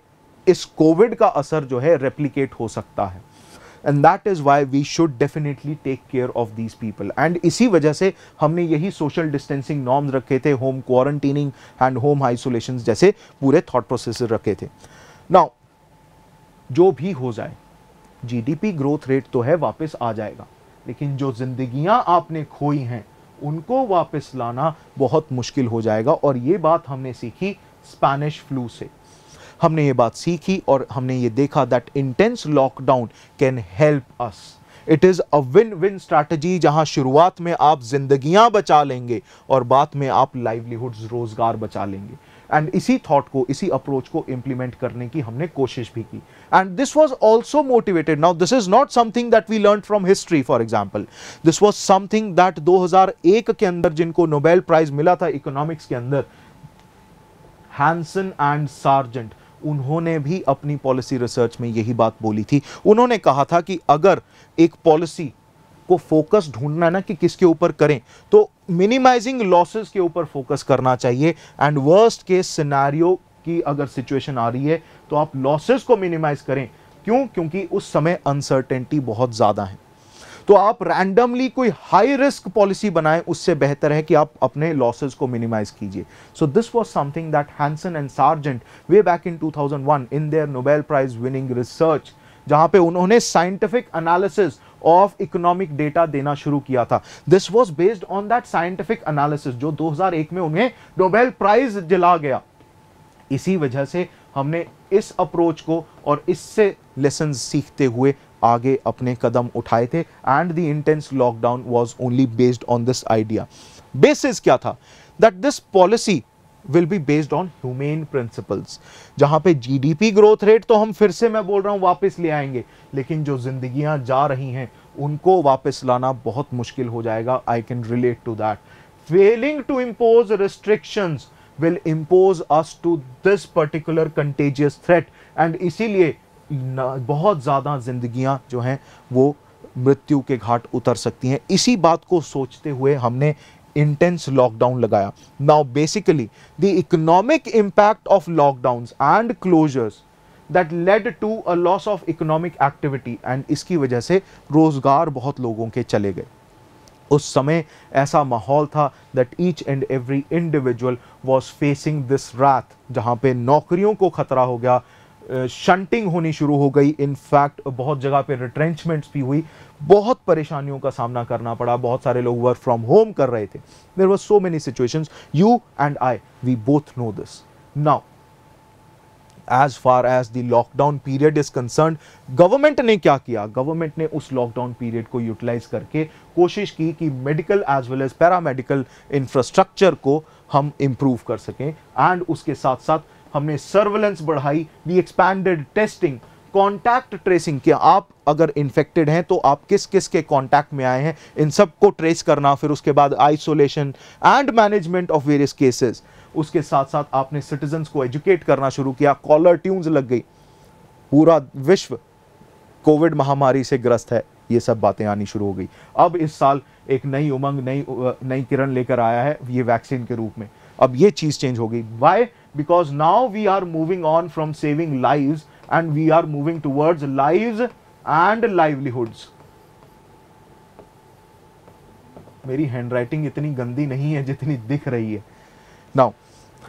इस कोविड का असर जो है रेप्लीकेट हो सकता है। And that is why we should definitely take care of these people and इसी वजह से हमने यही सोशल डिस्टेंसिंग नॉर्म्स रखे थे home quarantining and home isolation जैसे पूरे थॉट प्रोसेस रखे थे। नाउ जो भी हो जाए जीडीपी ग्रोथ रेट तो है वापस आ जाएगा, लेकिन जो जिंदगियाँ आपने खोई हैं, उनको वापस लाना बहुत मुश्किल हो जाएगा। और ये बात हमने सीखी स्पैनिश फ्लू से। हमने ये बात सीखी और हमने ये देखा that intense lockdown can help us it is a win win strategy जहाँ शुरुआत में आप जिंदगियाँ बचा लेंगे और बाद में आप लाइवलीहुड्स रोज़गार बचा लेंगे। एंड इसी थॉट को, इसी अप्रोच को इंप्लीमेंट करने की हमने कोशिश भी की। And this was also motivated now this is not something that we learn from history for example this was something that 2001 के अंदर जिनको नोबेल प्राइज मिला था इकोनॉमिक्स के अंदर हैंसन एंड सार्जेंट उन्होंने भी अपनी पॉलिसी रिसर्च में यही बात बोली थी। उन्होंने कहा था कि अगर एक पॉलिसी को फोकस ढूंढना ना कि किसके ऊपर करें तो मिनिमाइजिंग लॉसेस के ऊपर फोकस करना चाहिए। एंड वर्स्ट केस सिनेरियो की अगर सिचुएशन आ रही है तो आप लॉसेस को मिनिमाइज करें। क्यों? क्योंकि उस समय अनसर्टेनिटी बहुत ज़्यादा है। तो आप रैंडमली कोई हाई रिस्क पॉलिसी बनाएँ, उससे बेहतर है कि आप अपने लॉसेस को मिनिमाइज कीजिए। So this was something that Hansen and Sargent way back in 2001 in their Nobel prize winning research जहाँ पे उन्होंने scientific analysis of economic data देना शुरू किया था। This was based on that scientific analysis जो 2001 में उन्हें नोबेल प्राइज दिला गया। इसी वजह से हमने इस अप्रोच को और इससे लेसन सीखते हुए आगे अपने कदम उठाए थे and the intense lockdown was only based on this idea basis क्या था? That this policy will be based on humane principles जहाँ पे जीडीपी ग्रोथ रेट तो हम फिर से मैं बोल रहा हूँ वापस ले आएँगे, लेकिन जो जिंदगियाँ जा रही हैं, उनको वापस लाना बहुत मुश्किल हो जाएगा। I can relate to that feeling to impose restrictions will impose us to this particular contagious threat and इसीलिए बहुत ज़्यादा जिंदगियाँ जो हैं, वो मृत्यु के घाट उतर सकती हैं। इसी बात को सोचते हुए हमने इंटेंस लॉकडाउन लगाया। Now basically the economic impact of lockdown and closures that led to a loss of economic activity and इसकी वजह से रोज़गार बहुत लोगों के चले गए। उस समय ऐसा माहौल था that each and every individual was facing this रात जहाँ पे नौकरियों को खतरा हो गया शंटिंग होनी शुरू हो गई। इनफैक्ट बहुत जगह पे रिट्रेंचमेंट्स भी हुई। बहुत परेशानियों का सामना करना पड़ा। बहुत सारे लोग वर्क फ्रॉम होम कर रहे थे। There was so many situations you and I we both know this now as far as the lockdown period is concern government ने क्या किया? गवर्नमेंट ने उस लॉकडाउन पीरियड को यूटिलाइज करके कोशिश की कि medical as well as paramedical infrastructure को हम इंप्रूव कर सकें। एंड उसके साथ साथ हमने सर्वेलेंस बढ़ाई we expanded testing contact tracing कि आप अगर इन्फेक्टेड हैं तो आप किस किस के कॉन्टैक्ट में आए हैं, इन सबको ट्रेस करना, फिर उसके बाद isolation and management of various cases उसके साथ साथ आपने सिटीजन्स को एजुकेट करना शुरू किया कॉलर ट्यून्स लग गई। पूरा विश्व कोविड महामारी से ग्रस्त है। ये सब बातें आनी शुरू हो गई। अब इस साल एक नई उमंग, नई नई किरण लेकर आया है, ये वैक्सीन के रूप में। अब ये चीज़ चेंज हो गई। Why because now we are moving on from saving lives and we are moving towards lives and livelihoods मेरी हैंडराइटिंग इतनी गंदी नहीं है जितनी दिख रही है। Now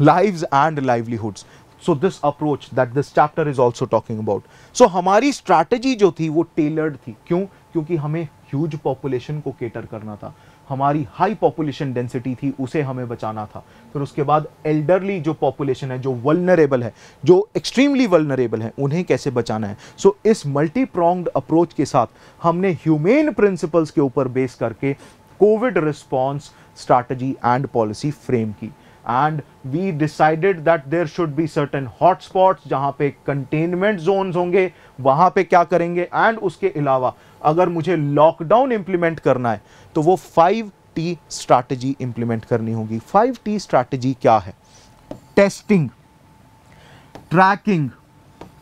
lives and livelihoods. So this approach that this chapter is also talking about. So हमारी strategy जो थी वो tailored थी। क्यों? क्योंकि हमें ह्यूज पॉपुलेशन को केटर करना था। हमारी हाई पॉपुलेशन डेंसिटी थी उसे हमें बचाना था। फिर उसके बाद एल्डरली जो पॉपुलेशन है जो वल्नरेबल है जो एक्सट्रीमली वल्नरेबल है उन्हें कैसे बचाना है? सो so, इस मल्टी प्रोंग्ड अप्रोच के साथ हमने ह्यूमेन प्रिंसिपल्स के ऊपर बेस करके Covid response strategy and policy frame की। And we decided that there should be certain hotspots जहाँ पे कंटेनमेंट जोन्स होंगे वहाँ पे क्या करेंगे? एंड उसके अलावा अगर मुझे लॉकडाउन इंप्लीमेंट करना है तो वो फाइव टी स्ट्रैटेजी इंप्लीमेंट करनी होगी। फाइव टी स्ट्रैटेजी क्या है? Testing tracking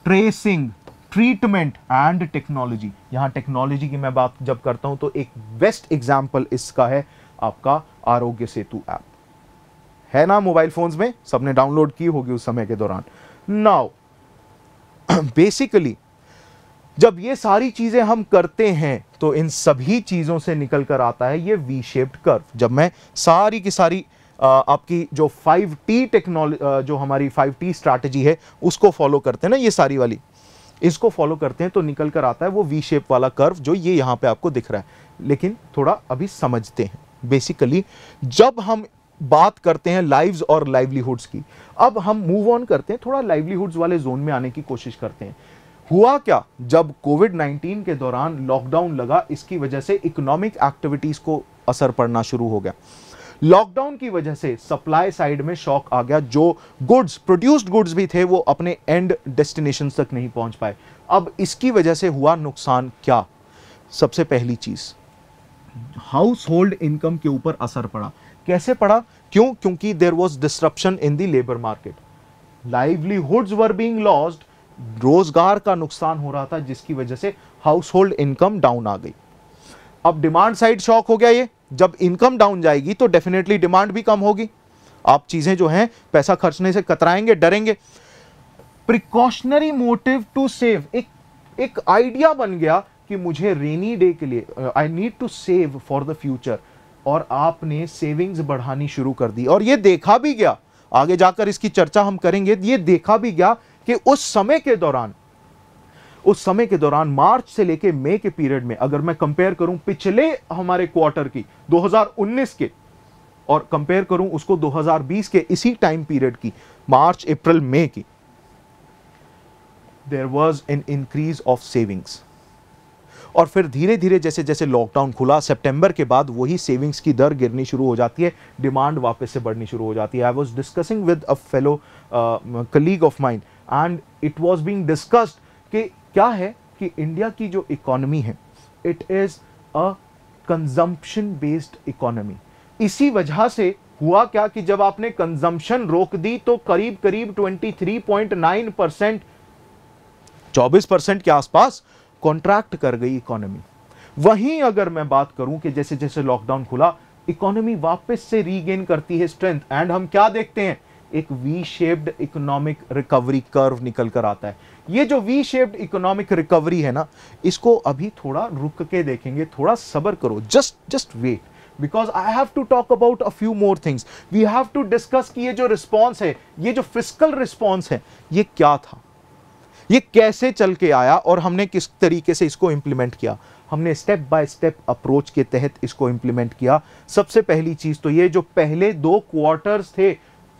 tracing treatment and technology यहाँ टेक्नोलॉजी की मैं बात जब करता हूँ तो एक बेस्ट एग्ज़ाम्पल इसका है आपका आरोग्य सेतु ऐप है ना मोबाइल फोन्स में? सबने डाउनलोड की होगी उस समय के दौरान। नाउ बेसिकली [clears throat] जब ये सारी चीज़ें हम करते हैं तो इन सभी चीज़ों से निकल कर आता है ये वी शेप्ड कर्व जब मैं सारी की सारी आपकी जो 5T टेक्नोलॉजी जो हमारी 5T स्ट्रैटेजी है, उसको फॉलो करते हैं ना ये सारी वाली। इसको फॉलो करते हैं तो निकल कर आता है वो वी शेप वाला कर्व जो ये यहाँ पे आपको दिख रहा है। लेकिन थोड़ा अभी समझते हैं। बेसिकली जब हम बात करते हैं लाइव्स और लाइवलीहुड्स की, अब हम मूव ऑन करते हैं, थोड़ा लाइवलीहुड्स वाले जोन में आने की कोशिश करते हैं। हुआ क्या जब कोविड 19 के दौरान लॉकडाउन लगा, इसकी वजह से इकोनॉमिक एक्टिविटीज़ को असर पड़ना शुरू हो गया। लॉकडाउन की वजह से सप्लाई साइड में शॉक आ गया, जो गुड्स प्रोड्यूस्ड गुड्स भी थे, वो अपने एंड डेस्टिनेशन तक नहीं पहुँच पाए। अब इसकी वजह से हुआ नुकसान क्या? सबसे पहली चीज़ हाउस होल्ड इनकम के ऊपर असर पड़ा। कैसे पड़ा? क्यों? क्योंकि there was disruption in the labour market livelihoods were being lost रोज़गार का नुकसान हो रहा था, जिसकी वजह से हाउस होल्ड इनकम डाउन आ गई। अब डिमांड साइड शॉक हो गया ये। जब इनकम डाउन जाएगी तो डेफिनेटली डिमांड भी कम होगी। आप चीज़ें जो हैं, पैसा खर्चने से कतराएँगे, डरेंगे। प्रिकॉशनरी मोटिव टू सेव एक एक आइडिया बन गया कि मुझे रेनी डे के लिए I need to save for the future और आपने सेविंग्स बढ़ानी शुरू कर दी। और ये देखा भी गया। आगे जाकर इसकी चर्चा हम करेंगे। ये देखा भी गया कि उस समय के दौरान, उस समय के दौरान मार्च से लेके मई के पीरियड में अगर मैं कंपेयर करूँ पिछले हमारे क्वार्टर की 2019 के, और कंपेयर करूँ उसको 2020 के इसी टाइम पीरियड की, मार्च, अप्रैल, मई की there was an increase of savings और फिर धीरे धीरे जैसे जैसे लॉकडाउन खुला सितंबर के बाद वही सेविंग्स की दर गिरनी शुरू हो जाती है डिमांड वापस से बढ़नी शुरू हो जाती है। I was discussing with a fellow colleague of mine and it was being discussed कि क्या है कि इंडिया की जो इकोनॉमी है it is a consumption based economy इसी वजह से हुआ क्या कि जब आपने कंजम्पशन रोक दी तो करीब करीब 23.9 परसेंट चौबीस परसेंट के आसपास कॉन्ट्रैक्ट कर गई इकोनॉमी वहीं अगर मैं बात करूँ कि जैसे जैसे लॉकडाउन खुला इकोनॉमी वापस से रीगेन करती है स्ट्रेंथ एंड हम क्या देखते हैं? एक V shaped economic recovery curve निकल कर आता है। ये जो वी शेप्ड इकोनॉमिक रिकवरी है ना, इसको अभी थोड़ा रुक के देखेंगे, थोड़ा सबर करो just just wait because I have to talk about a few more things we have to discuss कि ये जो रिस्पॉन्स है, ये जो फ़िज़िकल रिस्पॉन्स है, ये क्या था? ये कैसे चल के आया और हमने किस तरीके से इसको इंप्लीमेंट किया? हमने स्टेप बाय स्टेप अप्रोच के तहत इसको इंप्लीमेंट किया। सबसे पहली चीज़ तो ये, जो पहले दो क्वार्टर्स थे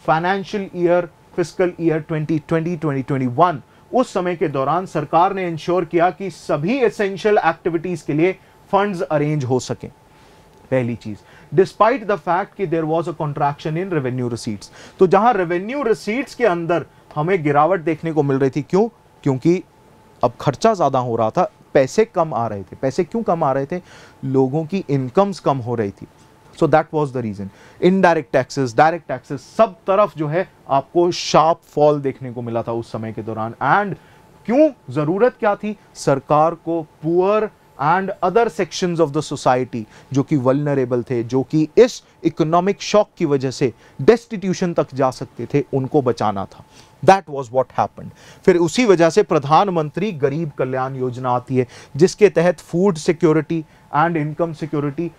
फाइनेंशियल ईयर फ़िज़िकल ईयर 2020 2021 उस समय के दौरान सरकार ने इंश्योर किया कि सभी एसेंशियल एक्टिविटीज़ के लिए फंड्स अरेंज हो सके। पहली चीज़ डिस्पाइट द फैक्ट कि there was a contraction in revenue receipts तो जहाँ रेवेन्यू रिसीट्स के अंदर हमें गिरावट देखने को मिल रही थी, क्यों? क्योंकि अब खर्चा ज़्यादा हो रहा था, पैसे कम आ रहे थे। पैसे क्यों कम आ रहे थे? लोगों की इनकम्स कम हो रही थी। So that was the reason indirect taxes direct taxes सब तरफ़ जो है आपको शार्प फॉल देखने को मिला था उस समय के दौरान। एंड क्यों? ज़रूरत क्या थी? सरकार को poor and other sections of the society जो कि वल्नरेबल थे, जो कि इस इकोनॉमिक शॉक की वजह से डेस्टिट्यूशन तक जा सकते थे, उनको बचाना था। दैट वॉज़ वॉट हैपन फिर उसी वजह से प्रधानमंत्री गरीब कल्याण योजना आती है, जिसके तहत food security and income security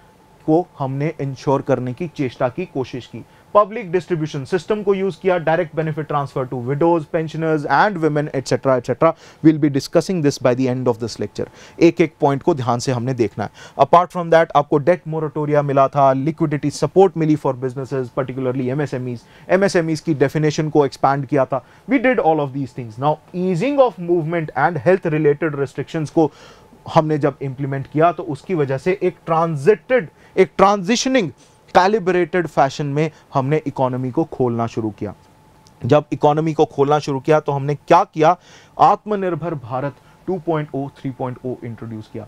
को हमने इंश्योर करने की चेष्टा की, कोशिश की। पब्लिक डिस्ट्रीब्यूशन सिस्टम को यूज़ किया direct benefit transfer to widows pensioners and women etcetera etcetera will be discussing this by the end of this lecture एक एक पॉइंट को ध्यान से हमने देखना है। अपार्ट फ्रॉम दैट आपको डेट मोरेटोरिया मिला था liquidity support milli for businesses particularly MSMEs MSMEs की डेफिनेशन को एक्सपैंड किया था। We did all of these things now easing of movement and health related restrictions को हमने जब इंप्लीमेंट किया तो उसकी वजह से एक ट्रांजिटेड एक ट्रांजिशनिंग कैलिब्रेटेड फ़ैशन में हमने इकोनॉमी को खोलना शुरू किया। जब इकोनॉमी को खोलना शुरू किया तो हमने क्या किया? आत्मनिर्भर भारत 2.0 3.0 इंट्रोड्यूस किया।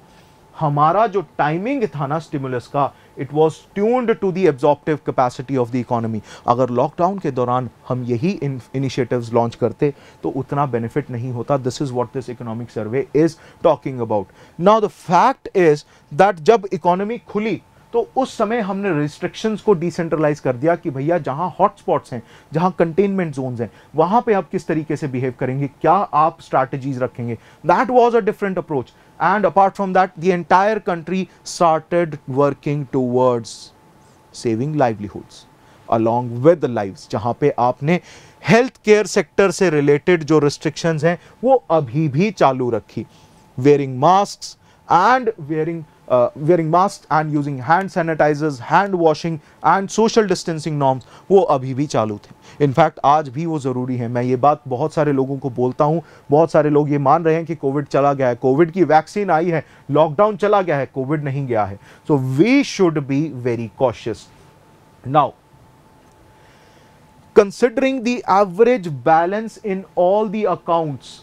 हमारा जो टाइमिंग था ना स्टिमुलस का it was tuned to the absorptive capacity of the economy अगर लॉकडाउन के दौरान हम यही इनिशिएटिव्स लॉन्च करते तो उतना बेनिफिट नहीं होता। This is what this economic survey is talking about now the fact is that जब इकोनॉमी खुली तो उस समय हमने रिस्ट्रिक्शंस को डिसेंट्रलाइज कर दिया कि भैया, जहाँ हॉटस्पॉट्स हैं, जहाँ कंटेनमेंट जोन्स हैं, वहाँ पे आप किस तरीके से बिहेव करेंगे, क्या आप स्ट्रैटेजीज रखेंगे। That was a different approach and apart from that the entire country started working towards saving livelihoods along with lives जहाँ पे आपने हेल्थ केयर सेक्टर से रिलेटेड जो रिस्ट्रिक्शंस हैं, वो अभी भी चालू रखी। Wearing mask and wearing uh, wearing masks and using hand sanitizers, hand washing and social distancing norms वो अभी भी चालू थे। इनफैक्ट आज भी वो ज़रूरी है। मैं ये बात बहुत सारे लोगों को बोलता हूँ। बहुत सारे लोग ये मान रहे हैं कि कोविड चला गया है। कोविड की वैक्सीन आई है। लॉकडाउन चला गया है। कोविड नहीं गया है। So we should be very cautious now considering the average balance in all the accounts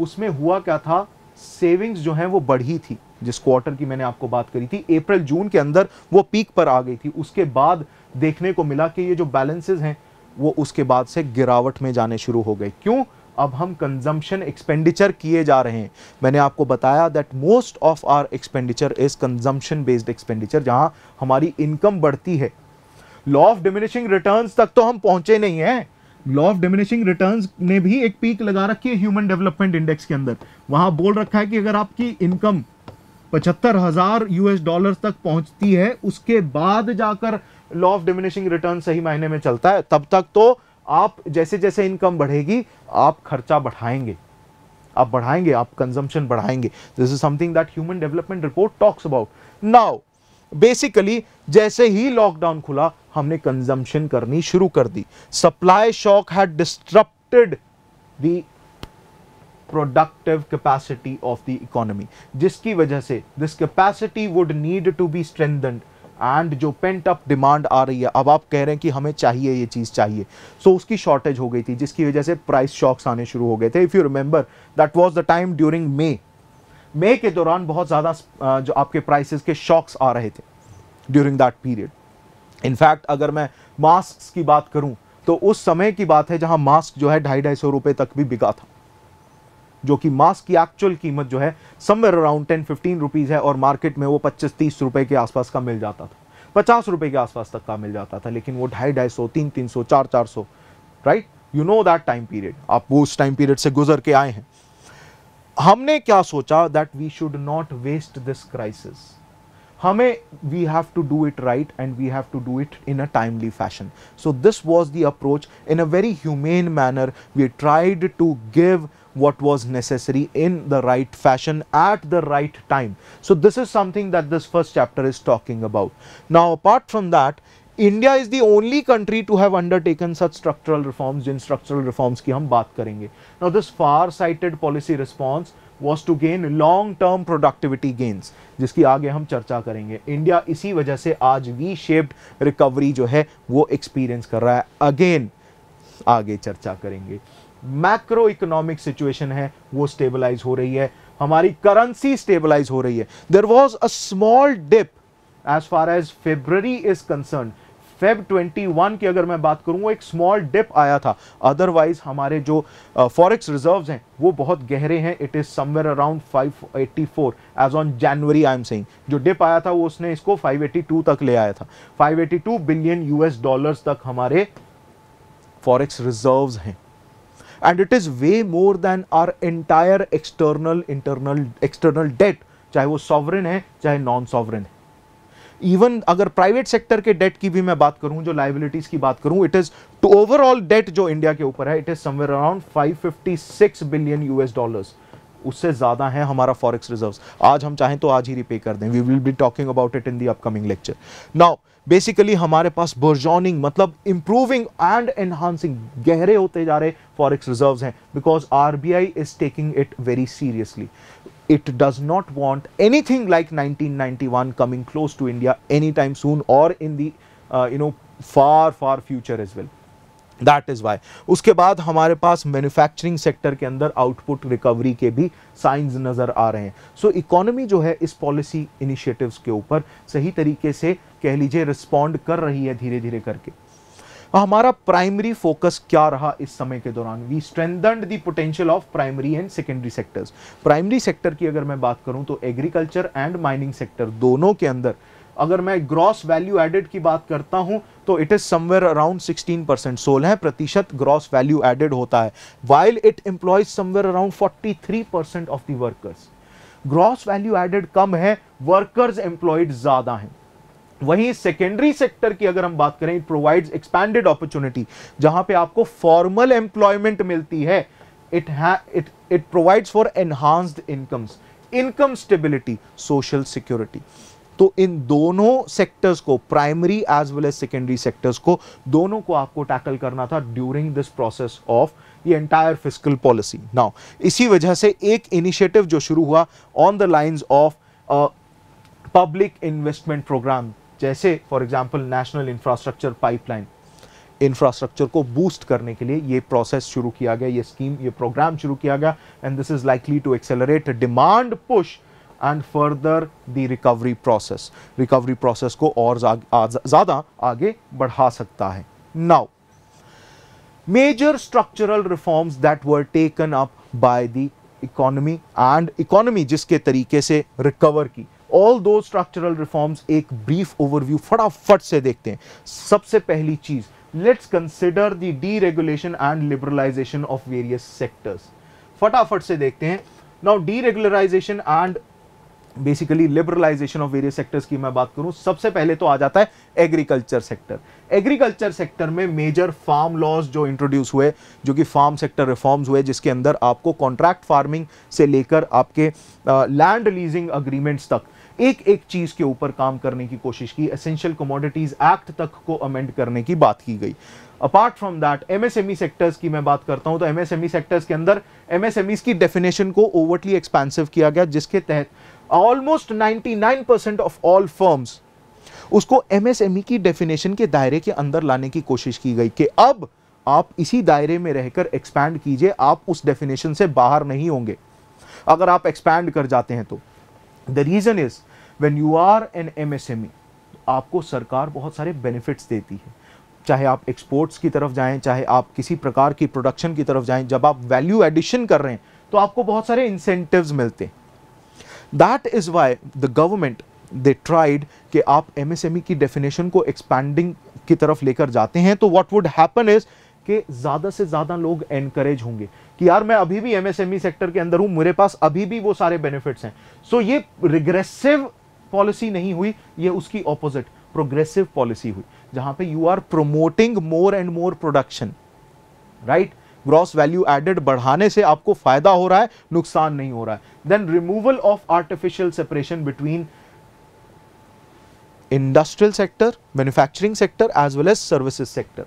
उसमें हुआ क्या था? सेविंग्स जो है वो बढ़ी थी। जिस क्वार्टर की मैंने आपको बात करी थी अप्रैल जून के अंदर वो पीक पर आ गई थी। उसके बाद देखने को मिला कि ये जो बैलेंसेस हैं, वो उसके बाद से गिरावट में जाने शुरू हो गए क्यों? अब हम कंजम्पशन एक्सपेंडिचर किए जा रहे हैं। मैंने आपको बताया that most of our expenditure is consumption based expenditure जहाँ हमारी इनकम बढ़ती है। लॉ ऑफ़ डिमिनिशिंग रिटर्न्स तक तो हम पहुँचे नहीं हैं। लॉ ऑफ़ डिमिनिशिंग रिटर्न्स ने भी एक पीक लगा रखी है ह्यूमन डेवलपमेंट इंडेक्स के अंदर। वहाँ बोल रखा है कि अगर आपकी इनकम पचहत्तर हज़ार यूएस डॉलर तक पहुँचती है। उसके बाद जाकर लॉ ऑफ़ डिमिनिशिंग रिटर्न सही मायने में चलता है। तब तक तो आप जैसे जैसे इनकम बढ़ेगी, आप खर्चा बढ़ाएँगे। आप बढ़ाएँगे, आप कंजम्पशन बढ़ाएँगे। This is something that human development report talks about now basically जैसे ही लॉकडाउन खुला, हमने कंजम्पशन करनी शुरू कर दी। Supply shock had disrupted the productive capacity of the economy जिसकी वजह से this capacity would need to be strengthened and जो पेंट अप डिमांड आ रही है अब आप कह रहे हैं कि हमें चाहिए ये चीज़ चाहिए। सो so, उसकी शॉर्टेज हो गई थी जिसकी वजह से प्राइस शॉक्स आने शुरू हो गए थे। If you remember that was the time during May May के दौरान बहुत ज़्यादा जो आपके प्राइसेस के शॉक्स आ रहे थे ड्यूरिंग दैट पीरियड इनफैक्ट अगर मैं मास्क की बात करूँ तो उस समय की बात है जहाँ मास्क जो है ढाई ढाई सौ रुपए तक भी बिका था। जो कि मास्क की एक्चुअल कीमत जो है somewhere around ten fifteen rupees है और मार्केट में वो पच्चीस तीस रुपए के आसपास का मिल जाता था। पचास रुपए के आसपास तक का मिल जाता था, लेकिन वो ढाई ढाई सौ, तीन तीन सौ, चार चार सौ right you know that time period आप वो उस टाइम पीरियड से गुजर के आए हैं। हमने क्या सोचा that we should not waste this crisis हमें we have to do it right and we have to do it in a timely fashion so this was the approach in a very humane manner we tried to give what was necessary in the right fashion at the right time. So this is something that this first chapter is talking about. Now apart from that, India is the only country to have undertaken such structural reforms in structural reforms ki hum baat karenge. Now this far sighted policy response was to gain long term productivity gains जिसकी आगे हम चर्चा करेंगे India इसी वजह से आज we shaped recovery जो है वो एक्सपीरियंस कर रहा है अगेन आगे चर्चा करेंगे Macro economic situation है वो स्टेबलाइज हो रही है। हमारी करेंसी स्टेबलाइज हो रही है। There was a small dip as far as February is concern Feb 21 की अगर मैं बात करूँ वो एक स्मॉल डिप आया था। अदरवाइज़ हमारे जो फॉरेक्स uh, रिजर्व्स हैं वो बहुत गहरे हैं। It is somewhere around 584 as on January I am saying जो डिप आया था वो उसने इसको 582 तक ले आया था। 582 बिलियन यूएस डॉलर्स तक हमारे फॉरेक्स रिजर्व्स हैं। And it is way more than our entire external internal external debt चाहे वो सॉवरन है, चाहे नॉन सॉवरन है। इवन अगर प्राइवेट सेक्टर के डेट की भी मैं बात करूँ, जो लाइबिलिटीज की बात करूँ it is to overall debt जो इंडिया के ऊपर है it is somewhere around 556 billion US dollars उससे ज़्यादा है हमारा फॉरेक्स रिजर्व्स आज हम चाहें तो आज ही रिपे कर दें। We will be talking about it in the upcoming lecture now basically हमारे पास बर्जॉनिंग मतलब इंप्रूविंग एंड एनहांसिंग गहरे होते जा रहे फॉरेक्स रिजर्व्स हैं because RBI is taking it very seriously it does not want anything like 1991 coming close to India anytime soon or in the uh, you know far far future as well. That is why उसके बाद हमारे पास manufacturing sector के अंदर output recovery के भी science नज़र आ रहे हैं। सो so, इकोनॉमी जो है इस पॉलिसी इनिशिएटिव्स के ऊपर सही तरीके से कह लीजिए रिस्पॉन्ड कर रही है धीरे धीरे करके हमारा प्राइमरी फोकस क्या रहा इस समय के दौरान? We strengthened the potential of primary and secondary sectors primary sector की अगर मैं बात करूँ तो एग्रीकल्चर एंड माइनिंग सेक्टर दोनों के अंदर, अगर मैं ग्रॉस वैल्यू एडेड की बात करता हूँ तो it is somewhere around 16 percent सोलह प्रतिशत ग्रॉस वैल्यू एडेड होता है while it employs somewhere around 43 percent of the workers gross value added कम है वर्कर्स एम्प्लॉयड ज़्यादा हैं। वहीं सेकेंडरी सेक्टर की अगर हम बात करें इट प्रोवाइड्स एक्सपैंडेड अपॉर्चुनिटी जहाँ पे आपको फॉर्मल एम्प्लॉयमेंट मिलती है। It it it provides for enhanced incomes income stability social security तो इन दोनों सेक्टर्स को primary as well as secondary sectors को, दोनों को आपको टैकल करना था during this process of the entire physical policy now इसी वजह से एक इनिशिएटिव जो शुरू हुआ on the lines of public investment programme जैसे for example national infrastructure pipeline infrastructure को बूस्ट करने के लिए ये प्रोसेस शुरू किया गया, ये स्कीम ये प्रोग्राम शुरू किया गया and this is likely to accelerate demand push and further the recovery process recovery process को और ज़्यादा आगे बढ़ा सकता है। Now major structural reforms that were taken up by the economy and economy जिसके तरीके से रिकवर की। ऑल दो स्ट्रक्चरल रिफॉर्म्स एक ब्रीफ ओवरव्यू फटाफट से देखते हैं। सबसे पहली चीज़ let's consider the deregulation and liberalisation of various sectors फटाफट से देखते हैं। Now deregularisation and basically liberalisation of various sectors की मैं बात करूँ, सबसे पहले तो आ जाता है एग्रीकल्चर सेक्टर एग्रीकल्चर सेक्टर में मेजर फार्म लॉज जो इंट्रोड्यूस हुए, जो कि फार्म सेक्टर रिफॉर्म्स हुए, जिसके अंदर आपको कॉन्ट्रैक्ट फ़ार्मिंग से लेकर आपके लैंड लीजिंग अग्रीमेंट्स तक एक एक चीज़ के ऊपर काम करने की कोशिश की एसेंशियल कमोडिटीज एक्ट तक को अमेंड करने की बात की गई। Apart from that MSME sectors की मैं बात करता हूँ तो एमएसएमई सेक्टर्स के अंदर एमएसएमई की डेफिनेशन को ओवरटली एक्सपेंसिव किया गया, जिसके तहत almost 99 percent of all firms उसको एमएसएमई की डेफिनेशन के दायरे के अंदर लाने की कोशिश की गई कि अब आप इसी दायरे में रहकर एक्सपैंड कीजिए, आप उस डेफिनेशन से बाहर नहीं होंगे। अगर आप एक्सपैंड कर जाते हैं तो। The reason is when you are an MSME आपको सरकार बहुत सारे बेनिफिट्स देती है। चाहे आप एक्सपोर्ट्स की तरफ़ जाएँ, चाहे आप किसी प्रकार की प्रोडक्शन की तरफ़ जाएँ, जब आप वैल्यू एडिशन कर रहे हैं तो आपको बहुत सारे इंसेंटिव्स मिलते हैं। That is why the government they tried कि आप एमएसएमई की डेफिनेशन को एक्सपैंडिंग की तरफ़ लेकर जाते हैं। तो व्हाट वुड हैपन इज़ कि ज़्यादा से ज़्यादा लोग एनकरेज होंगे कि यार मैं अभी भी एमएसएमई सेक्टर के अंदर हूँ, मेरे पास अभी भी वो सारे बेनिफिट्स हैं। सो so, ये रिग्रेसिव पॉलिसी नहीं हुई, ये उसकी ऑपोजिट प्रोग्रेसिव पॉलिसी हुई, जहाँ पे you are promoting more and more production right gross value added बढ़ाने से आपको फ़ायदा हो रहा है, नुकसान नहीं हो रहा है। Then removal of artificial separation between industrial sector manufacturing sector as well as services sector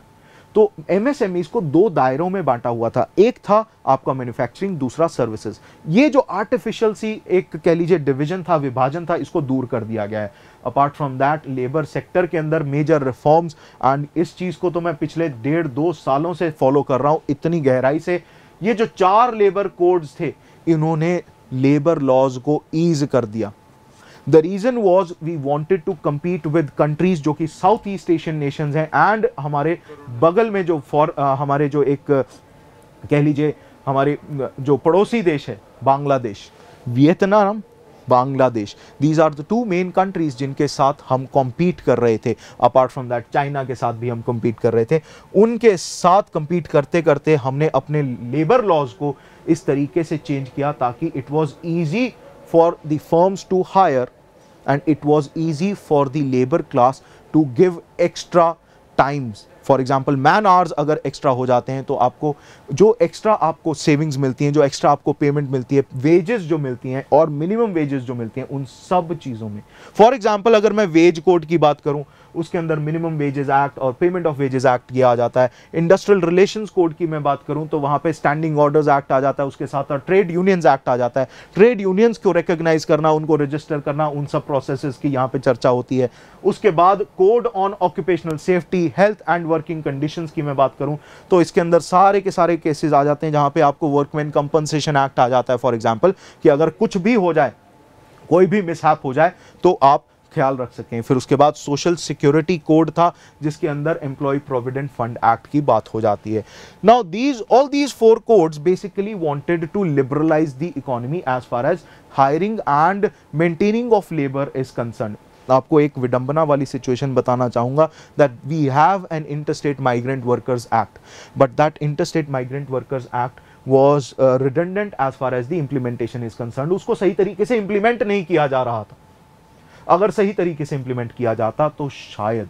तो एमएसएमई को दो दायरों में बांटा हुआ था। एक था आपका मैन्युफैक्चरिंग दूसरा सर्विसेज़ ये जो आर्टिफिशियल सी एक कह लीजिए डिवीज़न था, विभाजन था, इसको दूर कर दिया गया है। Apart from that labour sector के अंदर मेजर रिफॉर्म्स एंड इस चीज़ को तो मैं पिछले डेढ़ दो सालों से फॉलो कर रहा हूँ, इतनी गहराई से। ये जो चार लेबर कोड्स थे, इन्होंने लेबर लॉज को ईज कर दिया। The reason was we wanted to compete with countries जो कि साउथ ईस्ट एशियन नेशंस हैं एंड हमारे बगल में जो फॉर हमारे जो एक कह लीजिए, हमारे जो पड़ोसी देश है, Bangladesh, Vietnam, Bangladesh these are the two main countries जिनके साथ हम कॉम्पीट कर रहे थे। अपार्ट फ्रॉम दैट चाइना के साथ भी हम कॉम्पीट कर रहे थे। उनके साथ कम्पीट करते करते हमने अपने लेबर लॉज को इस तरीके से चेंज किया ताकि it was easy for the firms to hire and it was easy for the labor class to give extra times. For example man hours अगर एक्स्ट्रा हो जाते हैं तो आपको जो एक्स्ट्रा आपको सेविंग्स मिलती हैं, जो एक्स्ट्रा आपको पेमेंट मिलती है वेजेस जो मिलती हैं और मिनिमम वेजेस जो मिलती हैं, उन सब चीज़ों में। फॉर एग्ज़ाम्पल अगर मैं वेज कोड की बात करूँ उसके अंदर मिनिमम वेजेस एक्ट और पेमेंट ऑफ़ वेजेस एक्ट किया आ जाता है। इंडस्ट्रियल रिलेशंस कोड की मैं बात करूँ तो वहाँ पे स्टैंडिंग ऑर्डर्स एक्ट आ जाता है, उसके साथ ट्रेड यूनियंस एक्ट आ जाता है। ट्रेड यूनियंस को रिकॉग्नाइज करना, उनको रजिस्टर करना, उन सब प्रोसेस की यहाँ पे चर्चा होती है। उसके बाद code on occupational safety health and working condition की मैं बात करूँ तो इसके अंदर सारे के सारे केसेज आ जाते हैं जहाँ पे आपको वर्कमैन कंपनसेशन एक्ट आ जाता है। फॉर एग्ज़ाम्पल कि अगर कुछ भी हो जाए, कोई भी मिसहैप हो जाए तो आप ख्याल रख सकें। फिर उसके बाद सोशल सिक्योरिटी कोड था, जिसके अंदर एम्प्लॉय प्रोविडेंट फंड एक्ट की बात हो जाती है। Now these all these four codes basically wanted to liberalise the economy as far as hiring and maintaining of labour is concern आपको एक विडंबना वाली सिचुएशन बताना चाहूँगा that we have an interstate migrant workers act but that interstate migrant workers act was redundant as far as the implementation is concern उसको सही तरीके से इंप्लीमेंट नहीं किया जा रहा था। अगर सही तरीके से इंप्लीमेंट किया जाता तो शायद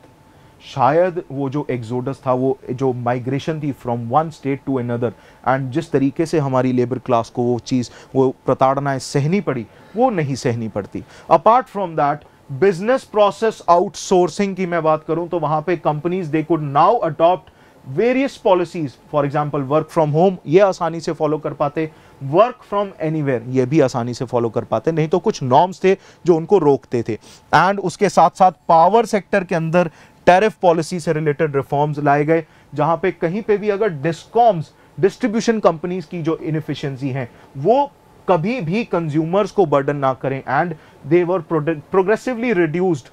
शायद वो जो एग्जोडस था, वो, जो माइग्रेशन थी from one state to another and जिस तरीके से हमारी लेबर क्लास को वो चीज़, वो प्रताड़नाएँ सहनी पड़ी, वो नहीं सहनी पड़ती। Apart from that business process outsourcing की मैं बात करूँ तो वहाँ पे companies they could now adopt various policies for example work from home ये आसानी से फॉलो कर पाते। वर्क फ्रॉम एनीवेयर ये भी आसानी से फॉलो कर पाते, नहीं तो कुछ नॉर्म्स थे जो उनको रोकते थे। एंड उसके साथ साथ पावर सेक्टर के अंदर टैरिफ पॉलिसी से रिलेटेड रिफॉर्म्स लाए गए, जहाँ पे कहीं पे भी अगर डिस्कॉम्स डिस्ट्रीब्यूशन कंपनीज़ की जो इनफिशियंसी है, वो कभी भी कंज्यूमर्स को बर्डन ना करें। And they were progressively reduced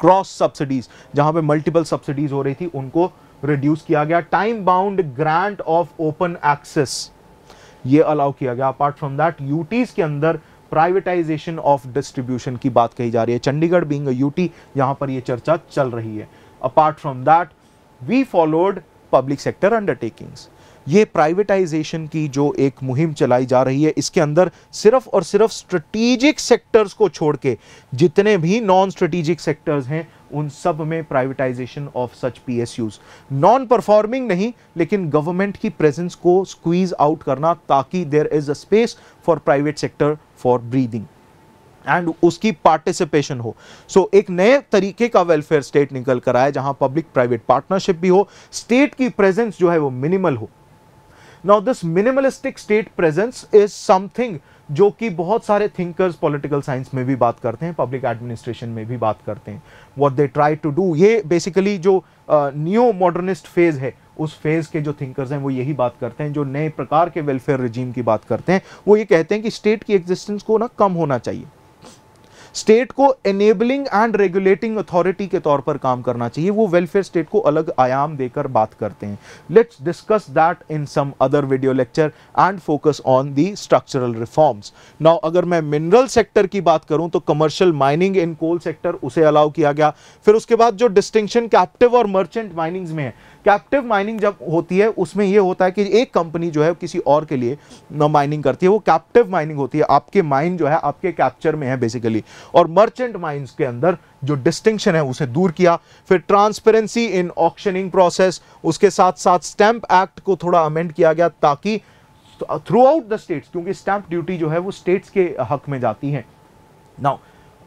cross subsidies जहाँ पे मल्टीपल सब्सिडीज हो रही थी, उनको रिड्यूस किया गया। Time bound grant of open access ये अलाउ किया गया। अपार्ट फ्रॉम दैट यूटीज के अंदर प्राइवेटाइजेशन ऑफ़ डिस्ट्रीब्यूशन की बात कही जा रही है। चंडीगढ़ बीइंग यूटी यहाँ पर यह चर्चा चल रही है। Apart from that we followed public sector undertakings ये प्राइवेटाइजेशन की जो एक मुहिम चलाई जा रही है, इसके अंदर सिर्फ़ और सिर्फ़ स्ट्रेटेजिक सेक्टर्स को छोड़ के जितने भी नॉन स्ट्रेटेजिक सेक्टर्स हैं उन सब में privatisation of such PSUs non performing नहीं लेकिन गवर्नमेंट की प्रेजेंस को स्क्वीज आउट करना ताकि there is a space for private sector for breathing and उसकी पार्टिसिपेशन हो. सो so, एक नए तरीके का वेलफेयर स्टेट निकल कर आए जहाँ पब्लिक प्राइवेट पार्टनरशिप भी हो स्टेट की प्रेजेंस जो है वो मिनिमल हो. Now this minimalistic state presence is something जो कि बहुत सारे थिंकर्स पॉलिटिकल साइंस में भी बात करते हैं पब्लिक एडमिनिस्ट्रेशन में भी बात करते हैं। What they try to do ये बेसिकली जो न्यू मॉडर्निस्ट फ़ेज़ है, उस फ़ेज़ के जो थिंकर्स हैं, वो यही बात करते हैं, जो नए प्रकार के वेलफेयर रिजीम की बात करते हैं। वो ये कहते हैं कि स्टेट की एग्जिस्टेंस को ना कम होना चाहिए। स्टेट को एनेबलिंग एंड रेगुलेटिंग अथॉरिटी के तौर पर काम करना चाहिए। वो वेलफेयर स्टेट को अलग आयाम देकर बात करते हैं। Let's discuss that in some other video lecture and focus on the structural reforms now अगर मैं मिनरल सेक्टर की बात करूँ तो commercial mining in coal sector उसे अलाउ किया गया। फिर उसके बाद जो डिस्टिंक्शन कैप्टिव और मर्चेंट माइनिंग्स में है कैप्टिव माइनिंग जब होती है, उसमें यह होता है कि एक कंपनी जो है किसी और के लिए माइनिंग करती है, वो कैप्टिव माइनिंग होती है। आपके माइन जो है, आपके कैप्चर में है बेसिकली और मर्चेंट माइंस के अंदर जो डिस्टिंक्शन है, उसे दूर किया। फिर ट्रांसपेरेंसी इन ऑक्शनिंग प्रोसेस उसके साथ साथ स्टैंप एक्ट को थोड़ा अमेंड किया गया ताकि थ्रू आउट द स्टेट्स क्योंकि स्टैंप ड्यूटी जो है, वो स्टेट्स के हक में जाती है। Now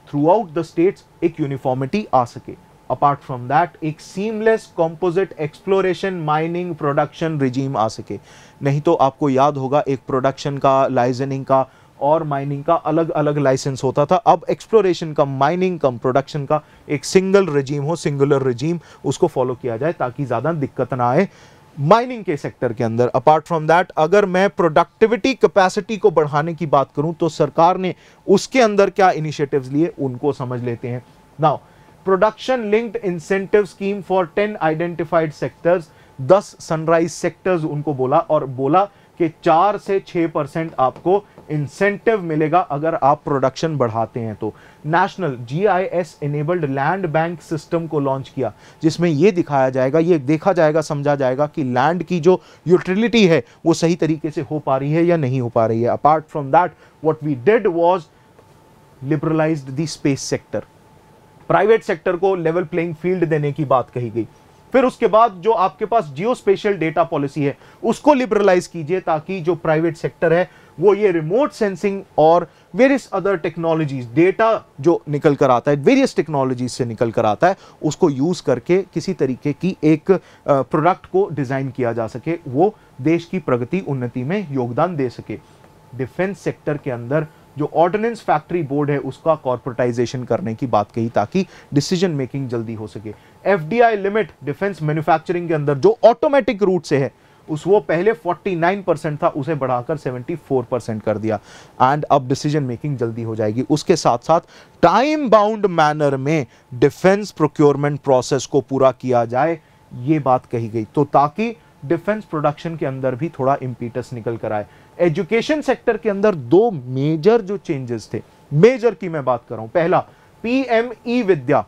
throughout the states एक यूनिफॉर्मिटी आ सके। अपार्ट फ्रॉम दैट एक seamless composite exploration mining production regime आ सके। नहीं तो आपको याद होगा, एक प्रोडक्शन का लाइजनिंग का और माइनिंग का अलग अलग लाइसेंस होता था। अब एक्सप्लोरेशन का माइनिंग कम प्रोडक्शन का एक सिंगल रिजीम हो सिंगुलर रिजीम उसको फॉलो किया जाए ताकि ज़्यादा दिक्कत ना आए माइनिंग के सेक्टर के अंदर। अपार्ट फ्रॉम दैट अगर मैं प्रोडक्टिविटी कैपेसिटी को बढ़ाने की बात करूँ तो सरकार ने उसके अंदर क्या इनिशिएटिव्स लिए, उनको समझ लेते हैं। Now production linked incentive scheme for 10 identified sectors 10 sunrise sectors उनको बोला और बोला कि चार से छह परसेंट आपको इंसेंटिव मिलेगा अगर आप प्रोडक्शन बढ़ाते हैं तो। National GIS enabled land bank system को लॉन्च किया, जिसमें यह दिखाया जाएगा, ये देखा जाएगा, समझा जाएगा कि लैंड की जो यूटिलिटी है, वो सही तरीके से हो पा रही है या नहीं हो पा रही है। Apart from that what we did was liberalised the space sector private sector को लेवल प्लेइंग फ़ील्ड देने की बात कही गई। फिर उसके बाद जो आपके पास जियो स्पेशल डेटा पॉलिसी है, उसको लिबरलाइज कीजिए ताकि जो प्राइवेट सेक्टर है, वो ये रिमोट सेंसिंग और वेरियस अदर टेक्नोलॉजीज़ डेटा जो निकल कर आता है वेरियस टेक्नोलॉजीज़ से निकल कर आता है, उसको यूज़ करके किसी तरीके की एक प्रोडक्ट को डिज़ाइन किया जा सके, वो देश की प्रगति, उन्नति में योगदान दे सके। डिफेंस सेक्टर के अंदर जो ऑर्डिनेंस फैक्ट्री बोर्ड है, उसका कॉर्पोरेटाइजेशन करने की बात कही ताकि डिसीज़न मेकिंग जल्दी हो सके। एफडीआई लिमिट डिफेंस मैन्युफैक्चरिंग के अंदर जो ऑटोमेटिक रूट से है, उस वो पहले 49 परसेंट था, उसे बढ़ाकर 74 परसेंट कर दिया। एंड अब डिसीज़न मेकिंग जल्दी हो जाएगी। उसके साथ साथ टाइम बाउंड मैनर में डिफेंस प्रोक्योरमेंट प्रोसेस को पूरा किया जाए, ये बात कही गई। तो ताकि डिफेंस प्रोडक्शन के अंदर भी थोड़ा इम्पीटस निकल कर आए। एजुकेशन सेक्टर के अंदर दो मेजर जो चेंजेस थे, मेजर की मैं बात कर रहा हूँ। पहला, पीएमई विद्या।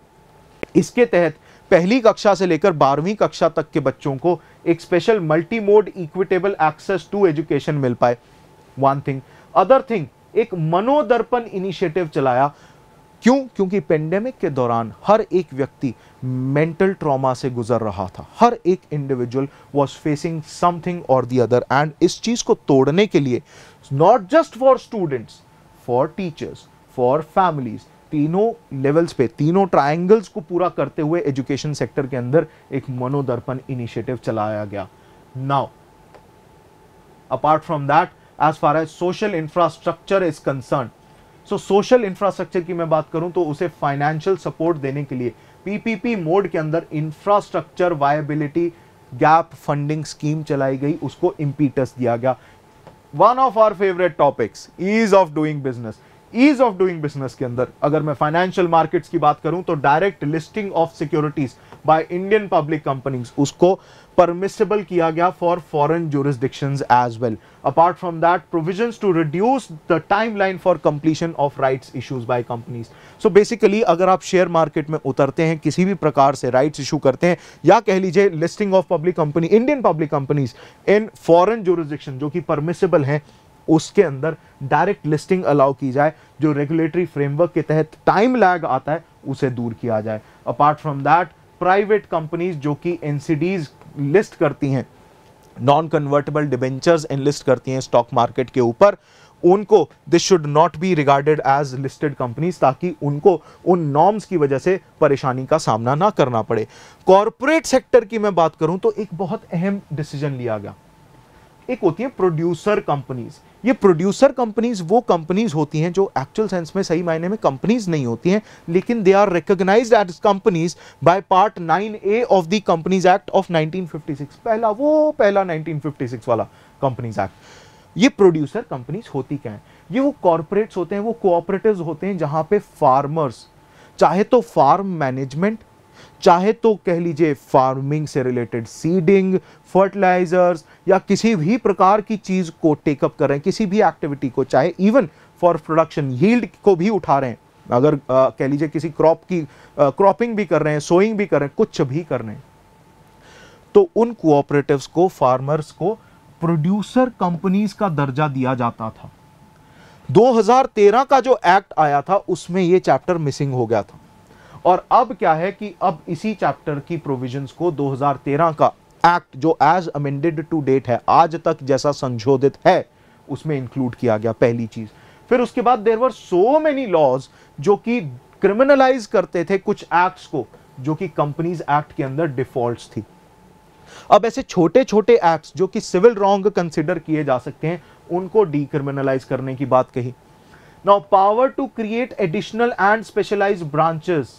इसके तहत पहली कक्षा से लेकर बारहवीं कक्षा तक के बच्चों को एक special multi mode equitable access to education मिल पाए। वन थिंग अदर थिंग एक मनोदर्पण इनिशिएटिव चलाया। क्यों? क्योंकि पेंडेमिक के दौरान हर एक व्यक्ति मेंटल ट्रॉमा से गुजर रहा था। हर एक इंडिविजुअल वॉज़ फेसिंग समथिंग और दी अदर एंड इस चीज़ को तोड़ने के लिए not just for students for teachers for families तीनों लेवल्स पे, तीनों ट्रायंगल्स को पूरा करते हुए एजुकेशन सेक्टर के अंदर एक मनोदर्पण इनिशिएटिव चलाया गया। Now apart from that as far as social infrastructure is concern so social infrastructure की मैं बात करूँ तो उसे फाइनेंशियल सपोर्ट देने के लिए पीपीपी मोड के अंदर infrastructure viability gap funding scheme चलाई गई, उसको इंपीटस दिया गया। One of our favourite topics ease of doing business ease of doing business के अंदर अगर मैं फाइनेंशियल मार्केट्स की बात करूँ तो direct listing of securities by Indian public companies उसको परमिसेबल किया गया for foreign jurisdictions as well apart from that provisions to reduce the timeline for completion of rights issues by companies so basically अगर आप share market में उतरते हैं, किसी भी प्रकार से राइट्स इशू करते हैं, या कह लीजिए listing of public company Indian public companies in foreign jurisdiction जो कि परमिसेबल हैं, उसके अंदर डायरेक्ट लिस्टिंग अलाउ की जाए, जो रेगुलेटरी फ्रेमवर्क के तहत टाइम लैग आता है, उसे दूर किया जाए. Apart from that private companies जो कि एनसीडीज लिस्ट करती हैं नॉन कन्वर्टेबल डिबेंचर्स लिस्ट करती हैं स्टॉक मार्केट के ऊपर, उनको this should not be regarded as listed companies ताकि उनको उन नॉर्म्स की वजह से परेशानी का सामना ना करना पड़े। कॉरपोरेट सेक्टर की मैं बात करूँ तो एक बहुत अहम डिसीज़न लिया गया। एक होती है प्रोड्यूसर कंपनीज़ ये प्रोड्यूसर कंपनीज़ वो कंपनीज़ होती हैं जो एक्चुअल सेंस में सही मायने में कंपनीज़ नहीं होती हैं, लेकिन they are recognised as companies by part 9 A of the companies act of 1956 पहला वो, पहला 1956 वाला कंपनीज़ एक्ट ये प्रोड्यूसर कंपनीज़ होती क्या है? ये वो कॉर्पोरेट्स होते हैं, वो कोऑपरेटिव होते हैं जहाँ पे फार्मर्स चाहे तो फार्म मैनेजमेंट चाहे तो कह लीजिए फ़ार्मिंग से रिलेटेड सीडिंग फर्टिलाइजर्स या किसी भी प्रकार की चीज़ को टेकअप कर रहे हैं किसी भी एक्टिविटी को चाहे इवन फॉर प्रोडक्शन यील्ड को भी उठा रहे हैं। अगर आ, कह लीजिए किसी क्रॉप की क्रॉपिंग भी कर रहे हैं सोइंग भी कर रहे हैं कुछ भी कर रहे हैं तो उन कोऑपरेटिव्स को फार्मर्स को प्रोड्यूसर कंपनीज़ का दर्जा दिया जाता था। 2013 का जो एक्ट आया था उसमें यह चैप्टर मिसिंग हो गया था। और अब क्या है कि अब इसी चैप्टर की प्रोविजंस को 2013 का एक्ट जो एज अमेंडेड टू डेट है, आज तक जैसा संशोधित है, उसमें इंक्लूड किया गया पहली चीज़। फिर उसके बाद देर वर सो मेनी लॉज जो कि क्रिमिनलाइज करते थे कुछ एक्ट्स को, जो कि कंपनीज़ एक्ट के अंदर डिफॉल्ट्स थी। अब ऐसे छोटे छोटे एक्ट्स जो कि सिविल रॉन्ग कंसिडर किए जा सकते हैं, उनको डीक्रिमिनलाइज करने की बात कही। Now power to create additional and specialise branches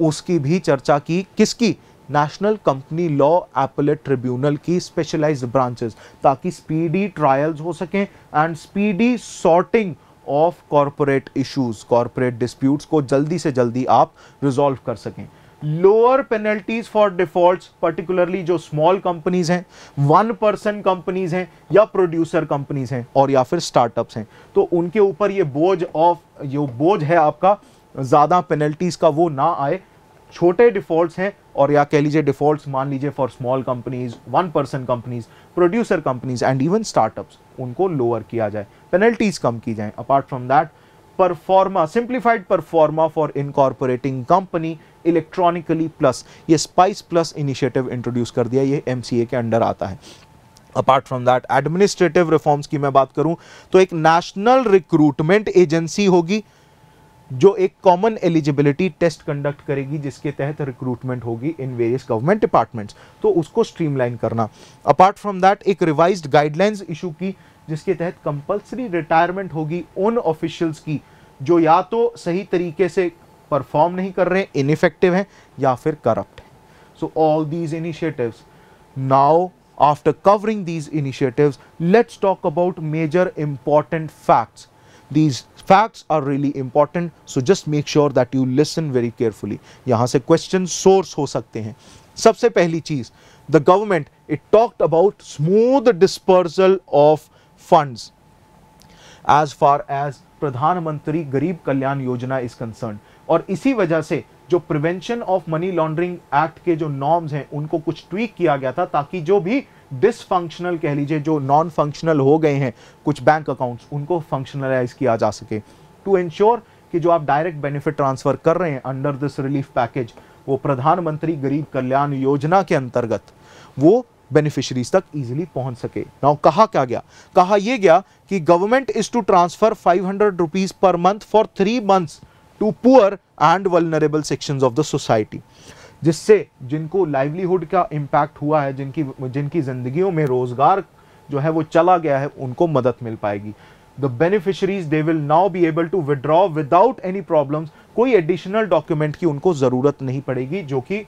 उसकी भी चर्चा की किसकी? National company law appellate tribunal की स्पेशलाइज्ड ब्रांचेस ताकि स्पीडी ट्रायल्स हो सकें and speedy sorting of corporate issues corporate disputes को जल्दी से जल्दी आप रिजॉल्व कर सकें। Lower penalties for default particularly जो स्मॉल कंपनीज़ हैं वन पर्सन कंपनीज़ हैं या प्रोड्यूसर कंपनीज़ हैं, और या फिर स्टार्टअप्स हैं। तो उनके ऊपर ये बोझ ऑफ़ जो बोझ है आपका ज़्यादा पेनल्टीज का वो ना आए। छोटे डिफॉल्ट्स हैं और या कह लीजिए डिफॉल्ट्स मान लीजिए for small companies one person companies producer companies and even startups उनको लोअर किया जाए। पेनल्टीज कम की जाए। Apart from that proforma simplified proforma for incorporating company electronically plus ये स्पाइस प्लस इनिशिएटिव इंट्रोड्यूस कर दिया, ये एमसीए के अंडर आता है। Apart from that administrative reforms की मैं बात करूँ तो एक नेशनल रिक्रूटमेंट एजेंसी होगी। जो एक कॉमन एलिजिबिलिटी टेस्ट कंडक्ट करेगी, जिसके तहत रिक्रूटमेंट होगी इन वेरियस गवर्नमेंट डिपार्टमेंट्स तो उसको स्ट्रीमलाइन करना। अपार्ट फ्रॉम दैट एक रिवाइज्ड गाइडलाइंस इशू की, जिसके तहत कंपलसरी रिटायरमेंट होगी उन ऑफिशियल्स की, जो या तो सही तरीके से परफॉर्म नहीं कर रहे हैं इनइफेक्टिव हैं, या फिर करप्ट हैं। So all these initiatives now after covering these initiatives, let's talk about major important facts. These facts are really important so just make sure that you listen very carefully यहाँ से question source हो सकते हैं। सबसे पहली चीज़ the government it talked about smooth dispersal of fund as far as Pradhan Mantri Garib Kalyan योजना is concern और इसी वजह से जो prevention of money laundering act के जो नॉर्म्स हैं, उनको कुछ ट्वीक किया गया था ताकि जो भी डिसफंक्शनल कह लीजिए, जो नॉन फंक्शनल हो गए हैं, कुछ बैंक अकाउंट्स उनको फंक्शनलाइज किया जा सके। टू इंश्योर कि जो आप डायरेक्ट बेनिफिट ट्रांसफ़र कर रहे हैं अंडर दिस रिलीफ पैकेज वो प्रधानमंत्री गरीब कल्याण योजना के अंतर्गत, वो बेनिफिशरीज तक इजीली पहुँच सके। नाउ कहा क्या गया? कहा यह गया कि government is to transfer 500 hundred rupees per month for three months to poor and vulnerable sections of the society जिससे जिनको लाइवलीहुड का इम्पैक्ट हुआ है, जिनकी जिनकी जिंदगियों में रोज़गार जो है वो चला गया है, उनको मदद मिल पाएगी। The beneficiaries they will now be able to withdraw without any problems कोई एडिशनल डॉक्यूमेंट की उनको ज़रूरत नहीं पड़ेगी, जो कि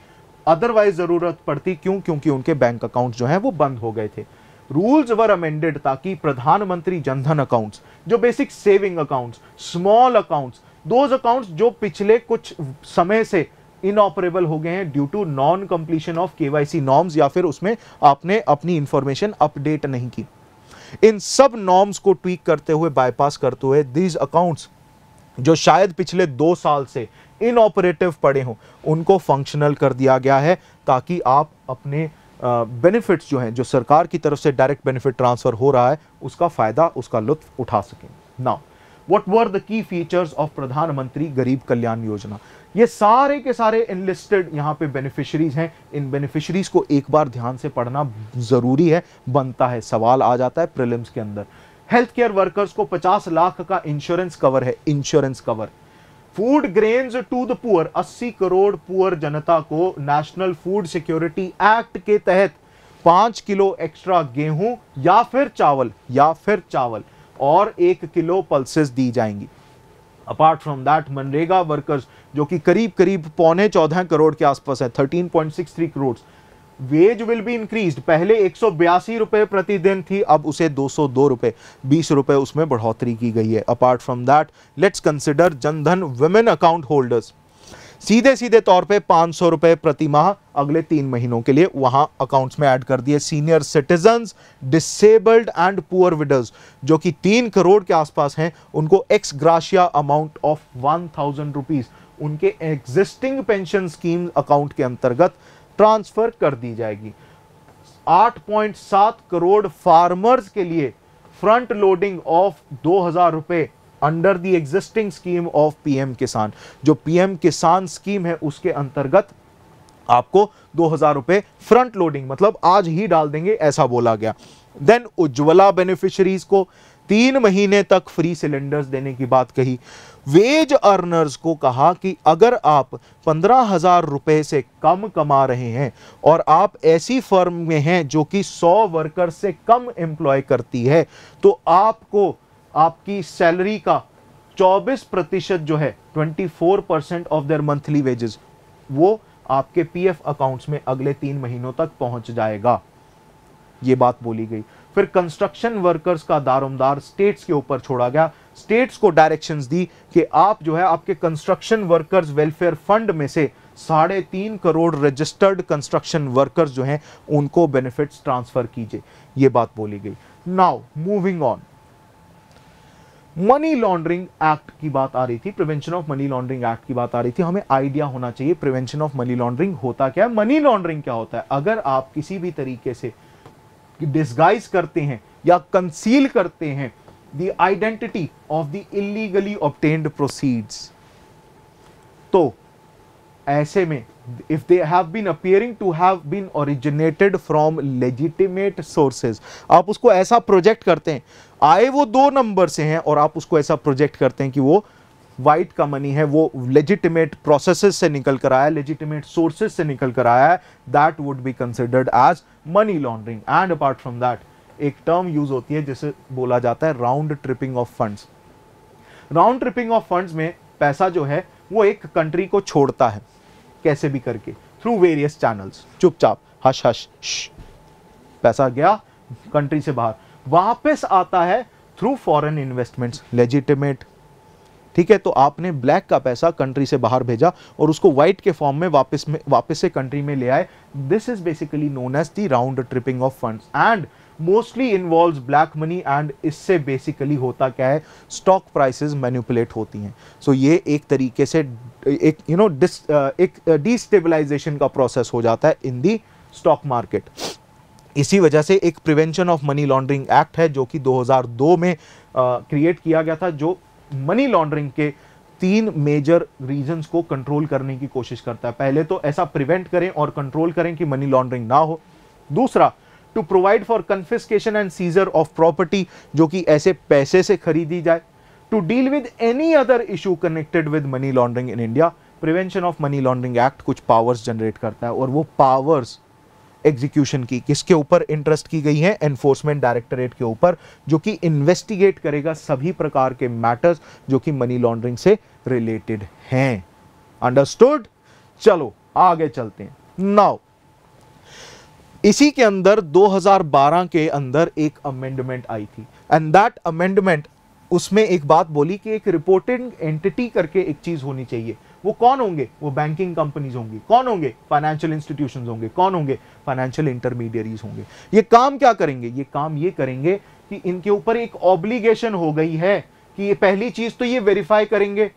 अदरवाइज़ ज़रूरत पड़ती। क्यों? क्योंकि उनके बैंक अकाउंट जो है वो बंद हो गए थे। रूल्स वर अमेंडेड ताकि प्रधानमंत्री जनधन अकाउंट्स जो basic saving accounts small accounts those accounts जो पिछले कुछ समय से इनऑपरेबल हो गए हैं due to non completion of KYC norms या फिर उसमें आपने अपनी इंफॉर्मेशन अपडेट नहीं की। इन सब नॉर्म्स को ट्वीक करते हुए बाईपास करते हुए दीज अकाउंट्स जो शायद पिछले दो साल से इनऑपरेटिव पड़े हों, उनको फंक्शनल कर दिया गया है ताकि आप अपने बेनिफिट्स जो हैं, जो सरकार की तरफ़ से डायरेक्ट बेनिफिट ट्रांसफ़र हो रहा है, उसका फ़ायदा, उसका लुत्फ उठा सकें। Now what were the key features of प्रधानमंत्री गरीब कल्याण योजना ये सारे के सारे इनलिस्टेड यहाँ पे बेनिफिशरीज हैं। इन बेनिफिशरीज को एक बार ध्यान से पढ़ना ज़रूरी है। बनता है। सवाल आ जाता है प्रिलिम्स के अंदर। हेल्थ केयर वर्कर्स को 50 लाख का इंश्योरेंस कवर है। Insurance cover food grains to the poor 80 crore poor जनता को नेशनल फ़ूड सिक्योरिटी एक्ट के तहत पाँच किलो एक्स्ट्रा गेहूँ या फिर चावल, या फिर चावल। और एक किलो पल्सेस दी जाएँगी। अपार्ट फ्रॉम दैट मनरेगा वर्कर्स जो कि करीब करीब पौने चौदह करोड़ के आसपास है 13.63 crore wage will be increase पहले एक सौ रुपए प्रतिदिन थी, अब उसे दो सौ दो रुपए। बीस रुपए उसमें बढ़ोतरी की गई है। Apart from that let's consider Jan Dhan women account holders सीधे सीधे तौर पे पाँच सौ रुपए प्रति माह अगले तीन महीनों के लिए वहाँ अकाउंट्स में ऐड कर दिए senior citizen disabled and poor widows जो कि तीन करोड़ के आसपास हैं। उनको ex gratia amount of one thousand rupees उनके एग्जिस्टिंग पेंशन स्कीम अकाउंट के अंतर्गत ट्रांसफ़र कर दी जाएगी। 8.7 करोड़ फार्मर्स के लिए फ्रंट लोडिंग ऑफ़ 2000 रुपए under the existing scheme of PM Kisan जो पीएम किसान स्कीम है, उसके अंतर्गत आपको 2000 रुपए फ्रंट लोडिंग मतलब आज ही डाल देंगे, ऐसा बोला गया। देन उज्ज्वला बेनिफिशरीज को तीन महीने तक फ्री सिलेंडर्स देने की बात कही। वेज अर्नर्स को कहा कि अगर आप पंद्रह हज़ार रुपए से कम कमा रहे हैं और आप ऐसी फर्म में हैं जो कि सौ वर्कर से कम एम्प्लॉय करती है तो आपको आपकी सैलरी का 24 प्रतिशत जो है 24 percent of their monthly wages वो आपके पीएफ अकाउंट्स में अगले तीन महीनों तक पहुँच जाएगा। ये बात बोली गई। फिर कंस्ट्रक्शन वर्कर्स का दारोमदार स्टेट्स के ऊपर छोड़ा गया। स्टेट्स को डायरेक्शंस दी कि आप जो है, आपके कंस्ट्रक्शन वर्कर्स वेलफेयर फंड में से साढ़े तीन करोड़ रजिस्टर्ड कंस्ट्रक्शन वर्कर्स जो हैं, उनको बेनिफिट्स ट्रांसफ़र कीजिए। ये बात बोली गई। Now moving on money laundering act की बात आ रही थी prevention of money laundering act की बात आ रही थी। हमें आइडिया होना चाहिए प्रिवेंशन ऑफ़ मनी लॉन्ड्रिंग होता क्या है? मनी लॉन्ड्रिंग क्या होता है? अगर आप किसी भी तरीके से डिस्गाइज करते हैं या कंसील करते हैं the identity of the illegally obtained proceeds तो ऐसे में if they have been appearing to have been originated from legitimate sources, आप उसको ऐसा प्रोजेक्ट करते हैं। आए वो दो नंबर से हैं और आप उसको ऐसा प्रोजेक्ट करते हैं कि वो वाइट का मनी है, वो लेजिटिमेट प्रोसेसेस से निकल कर आया लेजिटिमेट सोर्सेज से निकल कर आया है। That would be considered as money laundering and apart from that एक टर्म यूज़ होती है जिसे बोला जाता है round tripping of funds round tripping of funds में पैसा जो है, वो एक कंट्री को छोड़ता है। कैसे भी करके थ्रू वेरियस चैनल्स चुपचाप हश हश पैसा गया कंट्री से बाहर. वापस आता है थ्रू फॉरेन इन्वेस्टमेंट्स लेजिटिमेट ठीक है तो आपने ब्लैक का पैसा कंट्री से बाहर भेजा और उसको व्हाइट के फॉर्म में वापस में, वापस से कंट्री में ले आए. This is basically known as the round tripping of funds and mostly involve black money and इससे बेसिकली होता क्या है? स्टॉक प्राइसेस मैन्युपुलेट होती हैं. सो so ये एक तरीके से एक यू नो know, एक डिस्टेबलाइजेशन का प्रोसेस हो जाता है इन दी स्टॉक मार्केट इसी वजह से एक prevention of money laundering act है जो कि 2002 में क्रिएट uh, किया गया था जो मनी लॉन्ड्रिंग के तीन मेजर रीजंस को कंट्रोल करने की कोशिश करता है। पहले तो ऐसा प्रिवेंट करें और कंट्रोल करें कि मनी लॉन्ड्रिंग ना हो। दूसरा to provide for confiscation and seizure of property जो कि ऐसे पैसे से खरीदी जाए। To deal with any other issue connected with money laundering in India prevention of money laundering act कुछ पावर्स जनरेट करता है और वो पावर्स एग्जीक्यूशन की, किसके ऊपर इंटरेस्ट की गई है? एनफोर्समेंट डायरेक्टरेट के ऊपर, जो कि इन्वेस्टिगेट करेगा सभी प्रकार के मैटर्स जो कि मनी लॉन्ड्रिंग से रिलेटेड हैं। अंडरस्टूड चलो, आगे चलते हैं। नाउ इसी के अंदर 2012 के अंदर एक अमेंडमेंट आई थी। एंड दैट अमेंडमेंट उसमें एक बात बोली कि एक रिपोर्टिंग एंटिटी करके एक चीज़ होनी चाहिए। वो कौन होंगे? वो बैंकिंग कंपनीज़ होंगी। कौन होंगे? फाइनेंशियल इंस्टीट्यूशन होंगे। कौन होंगे? फाइनेंशियल इंटरमीडियरीज होंगे। ये काम क्या करेंगे? ये काम ये करेंगे कि इनके ऊपर एक ऑब्लिगेशन हो गई है कि ये पहली चीज़ तो ये वेरीफाई करेंगे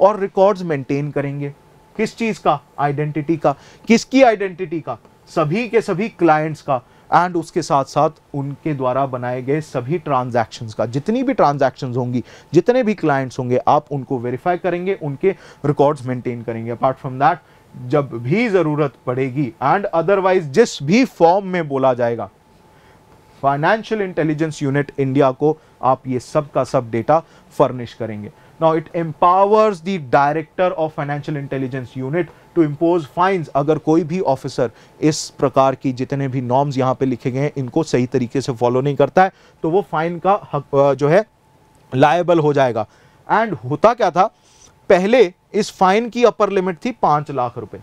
और रिकॉर्ड्स मेंटेन करेंगे। किस चीज़ का? आइडेंटिटी का। किसकी आइडेंटिटी का? सभी के सभी क्लाइंट्स का। एंड उसके साथ साथ उनके द्वारा बनाए गए सभी ट्रांजैक्शंस का, जितनी भी ट्रांजैक्शंस होंगी, जितने भी क्लाइंट्स होंगे, आप उनको वेरीफाई करेंगे, उनके रिकॉर्ड्स मेंटेन करेंगे। अपार्ट फ्रॉम दैट जब भी ज़रूरत पड़ेगी एंड अदरवाइज़ जिस भी फॉर्म में बोला जाएगा फाइनेंशियल इंटेलिजेंस यूनिट इंडिया को आप ये सब का सब डेटा फर्निश करेंगे। Now it empowers the director of financial intelligence unit to impose fines अगर कोई भी ऑफिसर इस प्रकार की जितने भी नॉर्म्स यहाँ पे लिखे गए हैं, इनको सही तरीके से फॉलो नहीं करता है तो वो फाइन का हक जो है लायबल हो जाएगा। एंड होता क्या था? पहले इस फाइन की अपर लिमिट थी पाँच लाख रुपए।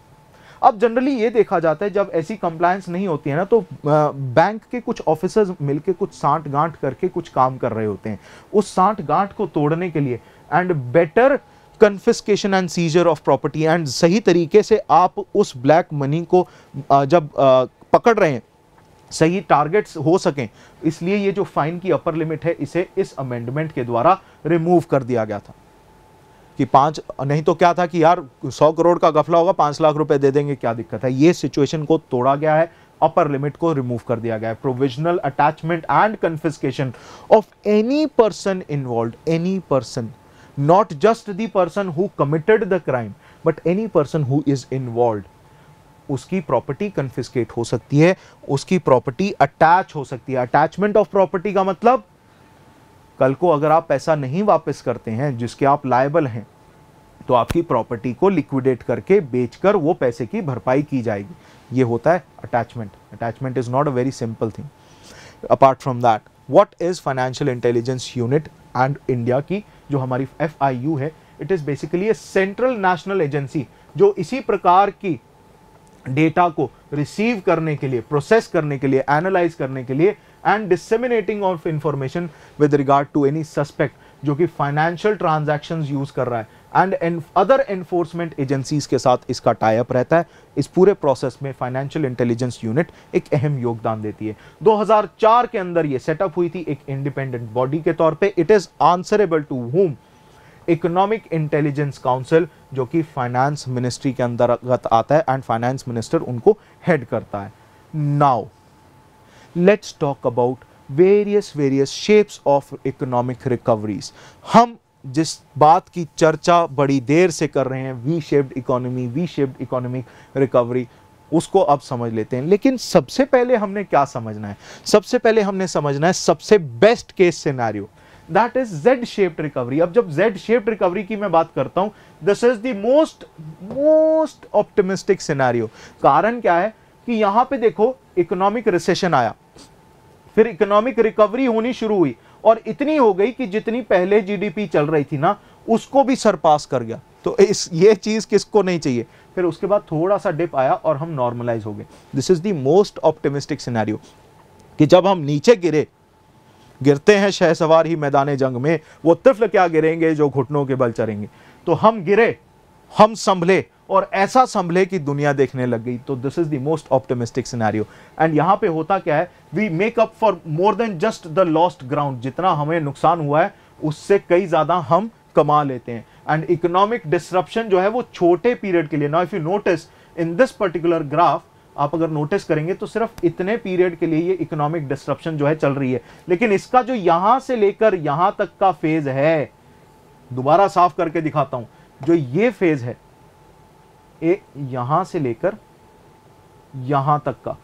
अब जनरली ये देखा जाता है, जब ऐसी कंप्लायंस नहीं होती है ना तो बैंक के कुछ ऑफिसर्स मिलके कुछ साठ गांठ करके कुछ काम कर रहे होते हैं। उस साठ गांठ को तोड़ने के लिए and better confiscation and seizure of property and सही तरीके से आप उस ब्लैक मनी को जब पकड़ रहे हैं, सही टारगेट्स हो सकें, इसलिए ये जो फाइन की अपर लिमिट है, इसे इस अमेंडमेंट के द्वारा रिमूव कर दिया गया था। कि पाँच, नहीं तो क्या था कि यार, सौ करोड़ का गफला होगा, पाँच लाख रुपए दे देंगे, क्या दिक्कत है? ये सिचुएशन को तोड़ा गया है अपर लिमिट को रिमूव कर दिया गया है। Provisional attachment and confiscation of any person involve any person not just the person who committed the crime, but any person who is involved. उसकी प्रॉपर्टी कन्फिस्केट हो सकती है, उसकी प्रॉपर्टी अटैच हो सकती है। अटैचमेंट ऑफ़ प्रॉपर्टी का मतलब कल को अगर आप पैसा नहीं वापस करते हैं, जिसके आप लायबल हैं तो आपकी प्रॉपर्टी को लिक्विडेट करके बेचकर वो पैसे की भरपाई की जाएगी। ये होता है attachment attachment is not a very simple thing apart from that what is financial intelligence unit and India की जो हमारी FIU है it is basically a central national agency जो इसी प्रकार की डेटा को रिसीव करने के लिए प्रोसेस करने के लिए एनालाइज करने के लिए and disseminating of information with regard to any suspect जो कि फाइनेंशियल ट्रांजेक्शन यूज़ कर रहा है। एंड अदर एनफोर्समेंट एजेंसीज के साथ इसका टाइप रहता है। इस पूरे प्रोसेस में फाइनेंशियल इंटेलिजेंस यूनिट एक अहम योगदान देती है। 2004 के अंदर ये सेटअप हुई थी एक इंडिपेंडेंट बॉडी के तौर पे। It is answerable to whom economic intelligence council जो कि फाइनेंस मिनिस्ट्री के अंतर्गत आता है एंड फाइनेंस मिनिस्टर उनको हेड करता है। Now let's talk about various various shapes of economic recoveries हम जिस बात की चर्चा बड़ी देर से कर रहे हैं V shaped economy V shaped economic recovery उसको अब समझ लेते हैं। लेकिन सबसे पहले हमने क्या समझना है? सबसे पहले हमने समझना है सबसे best case scenario that is Z shaped recovery अब जब जेड शेप्ड रिकवरी की मैं बात करता हूँ this is the most most optimistic scenario कारण क्या है कि यहाँ पे देखो इकोनॉमिक रिसेशन आया। फिर इकोनॉमिक रिकवरी होनी शुरू हुई। और इतनी हो गई कि जितनी पहले जीडीपी चल रही थी ना, उसको भी सरपास कर गया। तो इस, ये चीज़ किसको नहीं चाहिए? फिर उसके बाद थोड़ा सा डिप आया और हम नॉर्मलाइज हो गए। This is the most optimistic scenario कि जब हम नीचे गिरे, गिरते हैं शह सवार ही मैदान जंग में, वो तिफल क्या गिरेंगे जो घुटनों के बल चरेंगे? तो हम गिरे, हम संभले और ऐसा संभले कि दुनिया देखने लग गई। तो this is the most optimistic scenario and यहाँ पे होता क्या है? We make up for more than just the lost ground जितना हमें नुकसान हुआ है, उससे कई ज़्यादा हम कमा लेते हैं। एंड इकोनॉमिक डिस्ट्रप्शन जो है, वो छोटे पीरियड के लिए। Now if you notice in this particular graph आप अगर नोटिस करेंगे तो सिर्फ़ इतने पीरियड के लिए ये इकोनॉमिक डिस्ट्रप्शन जो है चल रही है। लेकिन इसका जो यहाँ से लेकर यहाँ तक का फ़ेज़ है, दोबारा साफ़ करके दिखाता हूँ। जो ये फ़ेज़ है ए यहाँ से लेकर यहाँ तक का।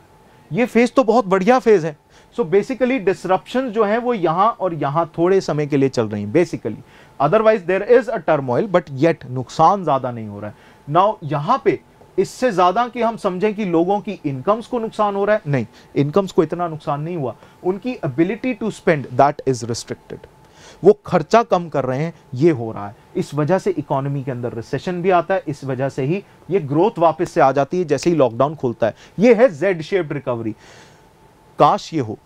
ये फ़ेज़ तो बहुत बढ़िया फ़ेज़ है। सो बेसिकली डिसरप्शन जो है वो यहाँ और यहाँ थोड़े समय के लिए चल रही है basically otherwise there is a turmoil but yet नुकसान ज़्यादा नहीं हो रहा है। नाउ यहाँ पे इससे ज़्यादा कि हम समझें कि लोगों की इनकम्स को नुकसान हो रहा है? नहीं इनकम्स को इतना नुकसान नहीं हुआ। उनकी ability to spend that is restricted वो खर्चा कम कर रहे हैं, ये हो रहा है। इस वजह से इकोनॉमी के अंदर रिसेशन भी आता है, इस वजह से ही ये ग्रोथ वापस से आ जाती है, जैसे ही लॉकडाउन खुलता है। ये है जेड शेप्ड रिकवरी काश ये हो,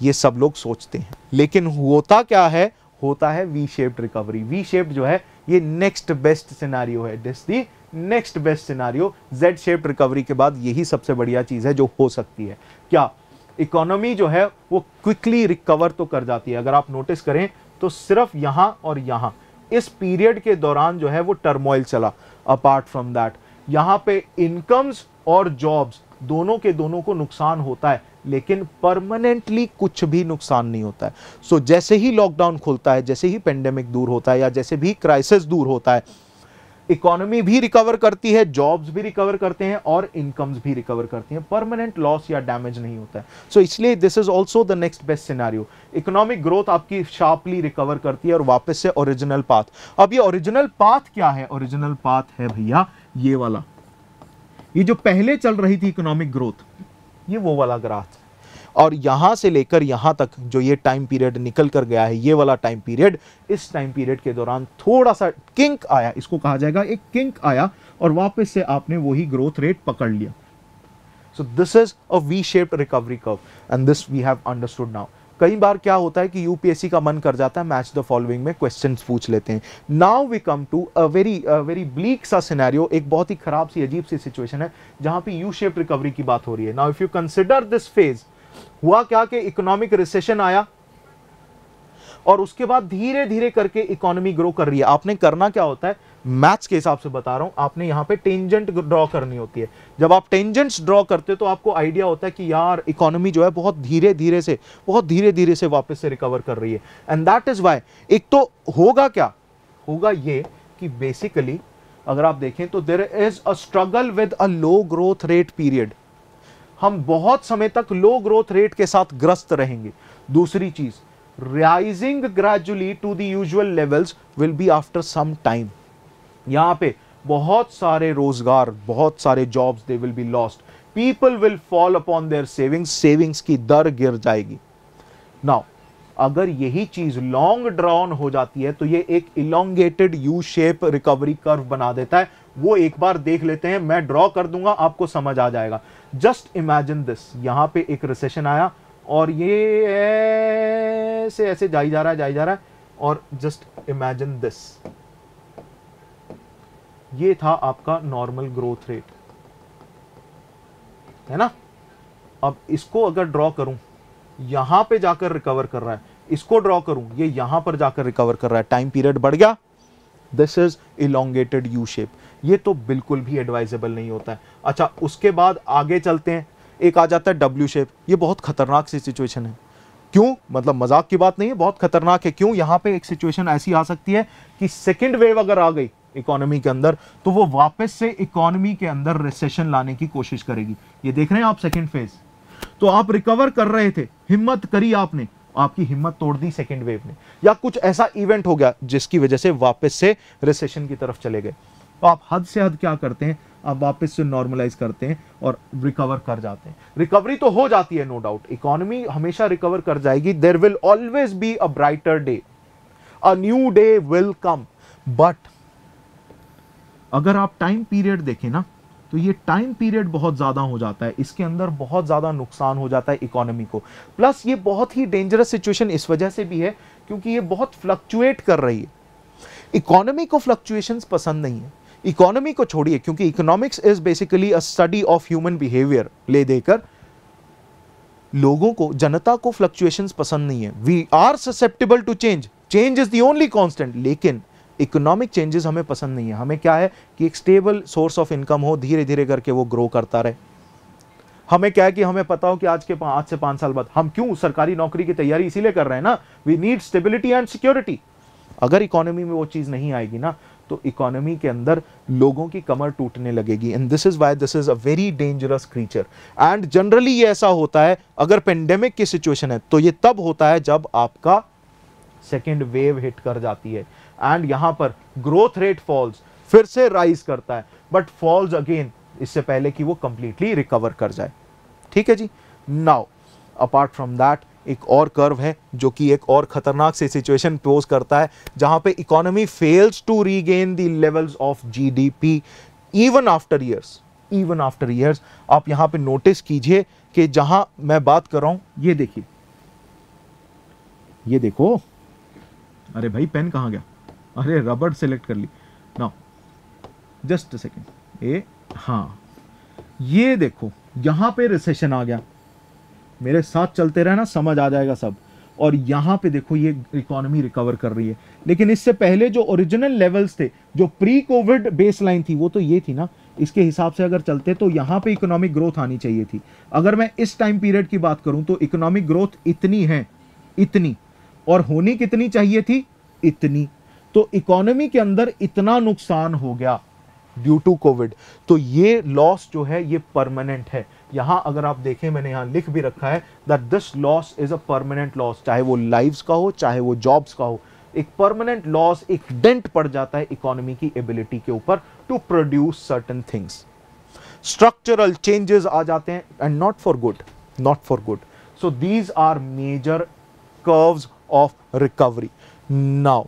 ये सब लोग सोचते हैं। लेकिन होता क्या है? होता है V shaped recovery V shaped जो है, ये नेक्स्ट बेस्ट सिनारियो है। This the next best scenario Z shaped recovery के बाद यही सबसे बढ़िया चीज़ है जो हो सकती है। क्या? इकोनॉमी जो है वो क्विकली रिकवर तो कर जाती है। अगर आप नोटिस करें तो सिर्फ़ यहाँ और यहाँ। इस पीरियड के दौरान जो है वो टर्मोइल चला अपार्ट फ्रॉम दैट यहाँ पे इनकम्स और जॉब्स दोनों के दोनों को नुकसान होता है लेकिन परमानेंटली कुछ भी नुकसान नहीं होता है। सो so, जैसे ही लॉकडाउन खुलता है जैसे ही पेंडेमिक दूर होता है या जैसे भी क्राइसिस दूर होता है इकोनॉमी भी रिकवर करती है जॉब्स भी रिकवर करते हैं और इनकम्स भी रिकवर करती हैं। परमानेंट लॉस या डैमेज नहीं होता है। सो so, इसलिए this is also the next best scenario economic growth आपकी शार्पली रिकवर करती है और वापस से ओरिजिनल पाथ अब ये ओरिजिनल पाथ क्या है? ओरिजिनल पाथ है भैया ये वाला। ये जो पहले चल रही थी इकोनॉमिक ग्रोथ ये वो वाला ग्राफ। और यहाँ से लेकर यहाँ तक जो ये टाइम पीरियड निकल कर गया है, ये वाला टाइम पीरियड इस टाइम पीरियड के दौरान थोड़ा सा किंक आया, इसको कहा जाएगा, एक किंक आया और वापस से आपने वही ग्रोथ रेट पकड़ लिया। So this is a V shaped recovery curve and this we have understood now कई बार क्या होता है कि यूपीएससी का मन कर जाता है मैच द फॉलोइंग में क्वेश्चंस पूछ लेते हैं। Now we come to a very very bleak सा सिनेरियो एक बहुत ही खराब सी, अजीब सी सिचुएशन है, जहाँ पे यू शेप रिकवरी की बात हो रही है। Now if you consider this phase हुआ क्या कि इकोनॉमिक रिसेशन आया? और उसके बाद धीरे धीरे करके इकोनॉमी ग्रो कर रही है। आपने करना क्या होता है? मैथ्स के हिसाब से बता रहा हूँ, आपने यहाँ पे टेंजेंट ड्रॉ करनी होती है। जब आप टेंजेंट्स ड्रॉ करते हो तो आपको आइडिया होता है कि यार इकोनॉमी जो है बहुत धीरे धीरे से, बहुत धीरे धीरे से वापस से रिकवर कर रही है। एंड दैट इज़ वाई एक तो होगा क्या? होगा ये कि बेसिकली अगर आप देखें तो there is a struggle with a low growth rate period हम बहुत समय तक लो ग्रोथ रेट के साथ ग्रस्त रहेंगे। दूसरी चीज़ rising gradually to the usual levels will be after some time यहाँ पे बहुत सारे रोज़गार, बहुत सारे jobs they will be lost people will fall upon their savings savings की दर गिर जाएगी। नाउ अगर यही चीज़ लॉन्ग ड्रॉन हो जाती है तो ये एक elongated U shape recovery curve बना देता है। वो एक बार देख लेते हैं, मैं ड्रॉ कर दूँगा, आपको समझ आ जाएगा। जस्ट इमेजिन दिस यहाँ पे एक रिसेशन आया और ये ऐसे ऐसे जाई जा रहा है जाई जा रहा है और जस्ट इमेजिन दिस ये था आपका नॉर्मल ग्रोथ रेट है ना? अब इसको अगर ड्रॉ करूँ, यहाँ पे जाकर रिकवर कर रहा है, इसको ड्रॉ करूँ, ये यहाँ पर जाकर रिकवर कर रहा है टाइम पीरियड बढ़ गया. This is elongated U shape ये तो बिल्कुल भी एडवाइजेबल नहीं होता है। अच्छा उसके बाद आगे चलते हैं। एक आ जाता है डब्ल्यू शेप ये बहुत खतरनाक सी सिचुएशन है। क्यों? मतलब मज़ाक की बात नहीं है, बहुत खतरनाक है। क्यों? यहाँ पे एक सिचुएशन ऐसी आ सकती है कि सेकेंड वेव अगर आ गई इकोनॉमी के अंदर तो वो वापस से इकोनॉमी के अंदर रिसेशन लाने की कोशिश करेगी। ये देख रहे हैं आप सेकेंड फ़ेज़ तो आप रिकवर कर रहे थे। हिम्मत करी आपने। आपकी हिम्मत तोड़ दी सेकेंड वेव ने। या कुछ ऐसा इवेंट हो गया जिसकी वजह से वापस से रिसेशन की तरफ़ चले गए। तो आप हद से हद क्या करते हैं? आप वापस से नॉर्मलाइज करते हैं और रिकवर कर जाते हैं। रिकवरी तो हो जाती है नो डाउट इकोनॉमी हमेशा रिकवर कर जाएगी. There will always be a brighter day a new day will come but अगर आप टाइम पीरियड देखें ना तो ये टाइम पीरियड बहुत ज़्यादा हो जाता है। इसके अंदर बहुत ज़्यादा नुकसान हो जाता है इकोनॉमी को। प्लस ये बहुत ही डेंजरस सिचुएशन इस वजह से भी है, क्योंकि ये बहुत फ्लक्चुएट कर रही है। इकोनॉमी को फ्लक्चुएशंस पसंद नहीं है। इकोनॉमी को छोड़िए, क्योंकि economics is basically a study of human behaviour ले देकर लोगों को, जनता को फ्लक्चुएशंस पसंद नहीं है। We are susceptible to change change is the only constant लेकिन इकोनॉमिक चेंजेस हमें पसंद नहीं है। हमें क्या है कि एक स्टेबल सोर्स ऑफ़ इनकम हो धीरे धीरे करके वो ग्रो करता रहे। हमें क्या है कि हमें पता हो कि आज के आज से पाँच साल बाद, हम क्यों सरकारी नौकरी की तैयारी इसीलिए कर रहे हैं ना? We need stability and security अगर इकोनॉमी में वो चीज़ नहीं आएगी ना तो इकोनॉमी के अंदर लोगों की कमर टूटने लगेगी। And this is why this is a very dangerous creature and generally ये ऐसा होता है, अगर पेंडेमिक की सिचुएशन है तो ये तब होता है जब आपका सेकेंड वेव हिट कर जाती है। एंड यहाँ पर ग्रोथ रेट फॉल्स फिर से राइज करता है। बट फॉल्स अगेन इससे पहले कि वो कंप्लीटली रिकवर कर जाए। ठीक है जी? नाउ अपार्ट फ्रॉम दैट एक और कर्व है, जो कि एक और खतरनाक से सिचुएशन पोज करता है, जहाँ पे economy fails to regain the levels of GDP even after years even after years आप यहाँ पे नोटिस कीजिए कि जहाँ मैं बात कर रहा हूँ, ये देखिए। ये देखो। अरे भाई पेन कहाँ गया? अरे रबड़ सेलेक्ट कर ली। ना जस्ट सेकेंड ए हाँ। ये देखो, यहाँ पे रिसेशन आ गया। मेरे साथ चलते रहना, समझ आ जाएगा सब। और यहाँ पे देखो ये इकोनॉमी रिकवर कर रही है। लेकिन इससे पहले जो ओरिजिनल लेवल्स थे, जो प्री कोविड बेस लाइन थी, वो तो ये थी ना, इसके हिसाब से अगर चलते तो यहाँ पे इकोनॉमिक ग्रोथ आनी चाहिए थी। अगर मैं इस टाइम पीरियड की बात करूँ तो इकोनॉमिक ग्रोथ इतनी है, इतनी। और होनी कितनी चाहिए थी? इतनी। तो इकोनॉमी के अंदर इतना नुकसान हो गया ड्यू टू कोविड तो ये लॉस जो है, ये परमानेंट है। यहाँ अगर आप देखें, मैंने यहाँ लिख भी रखा है that this loss is a permanent loss चाहे वो लाइव्स का हो, चाहे वो जॉब्स का हो। एक परमानेंट लॉस एक डेंट पड़ जाता है इकोनॉमी की एबिलिटी के ऊपर to produce certain things structural changes आ जाते हैं and not for good not for good so these are major curves of recovery now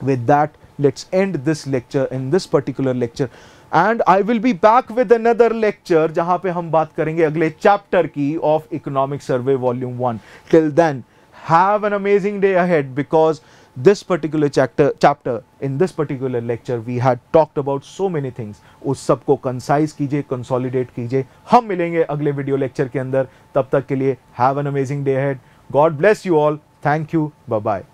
with that, let's end this lecture, in this particular lecture. And I will be back with another lecture जहाँ पे हम बात करेंगे अगले chapter की of economic survey volume one till then have an amazing day ahead because this particular chapter chapter in this particular lecture we had talked about so many things उस सबको concise कीजिए कंसॉलिडेट कीजिए। हम मिलेंगे अगले video lecture के अंदर. तब तक के लिए have an amazing day ahead God bless you all thank you bye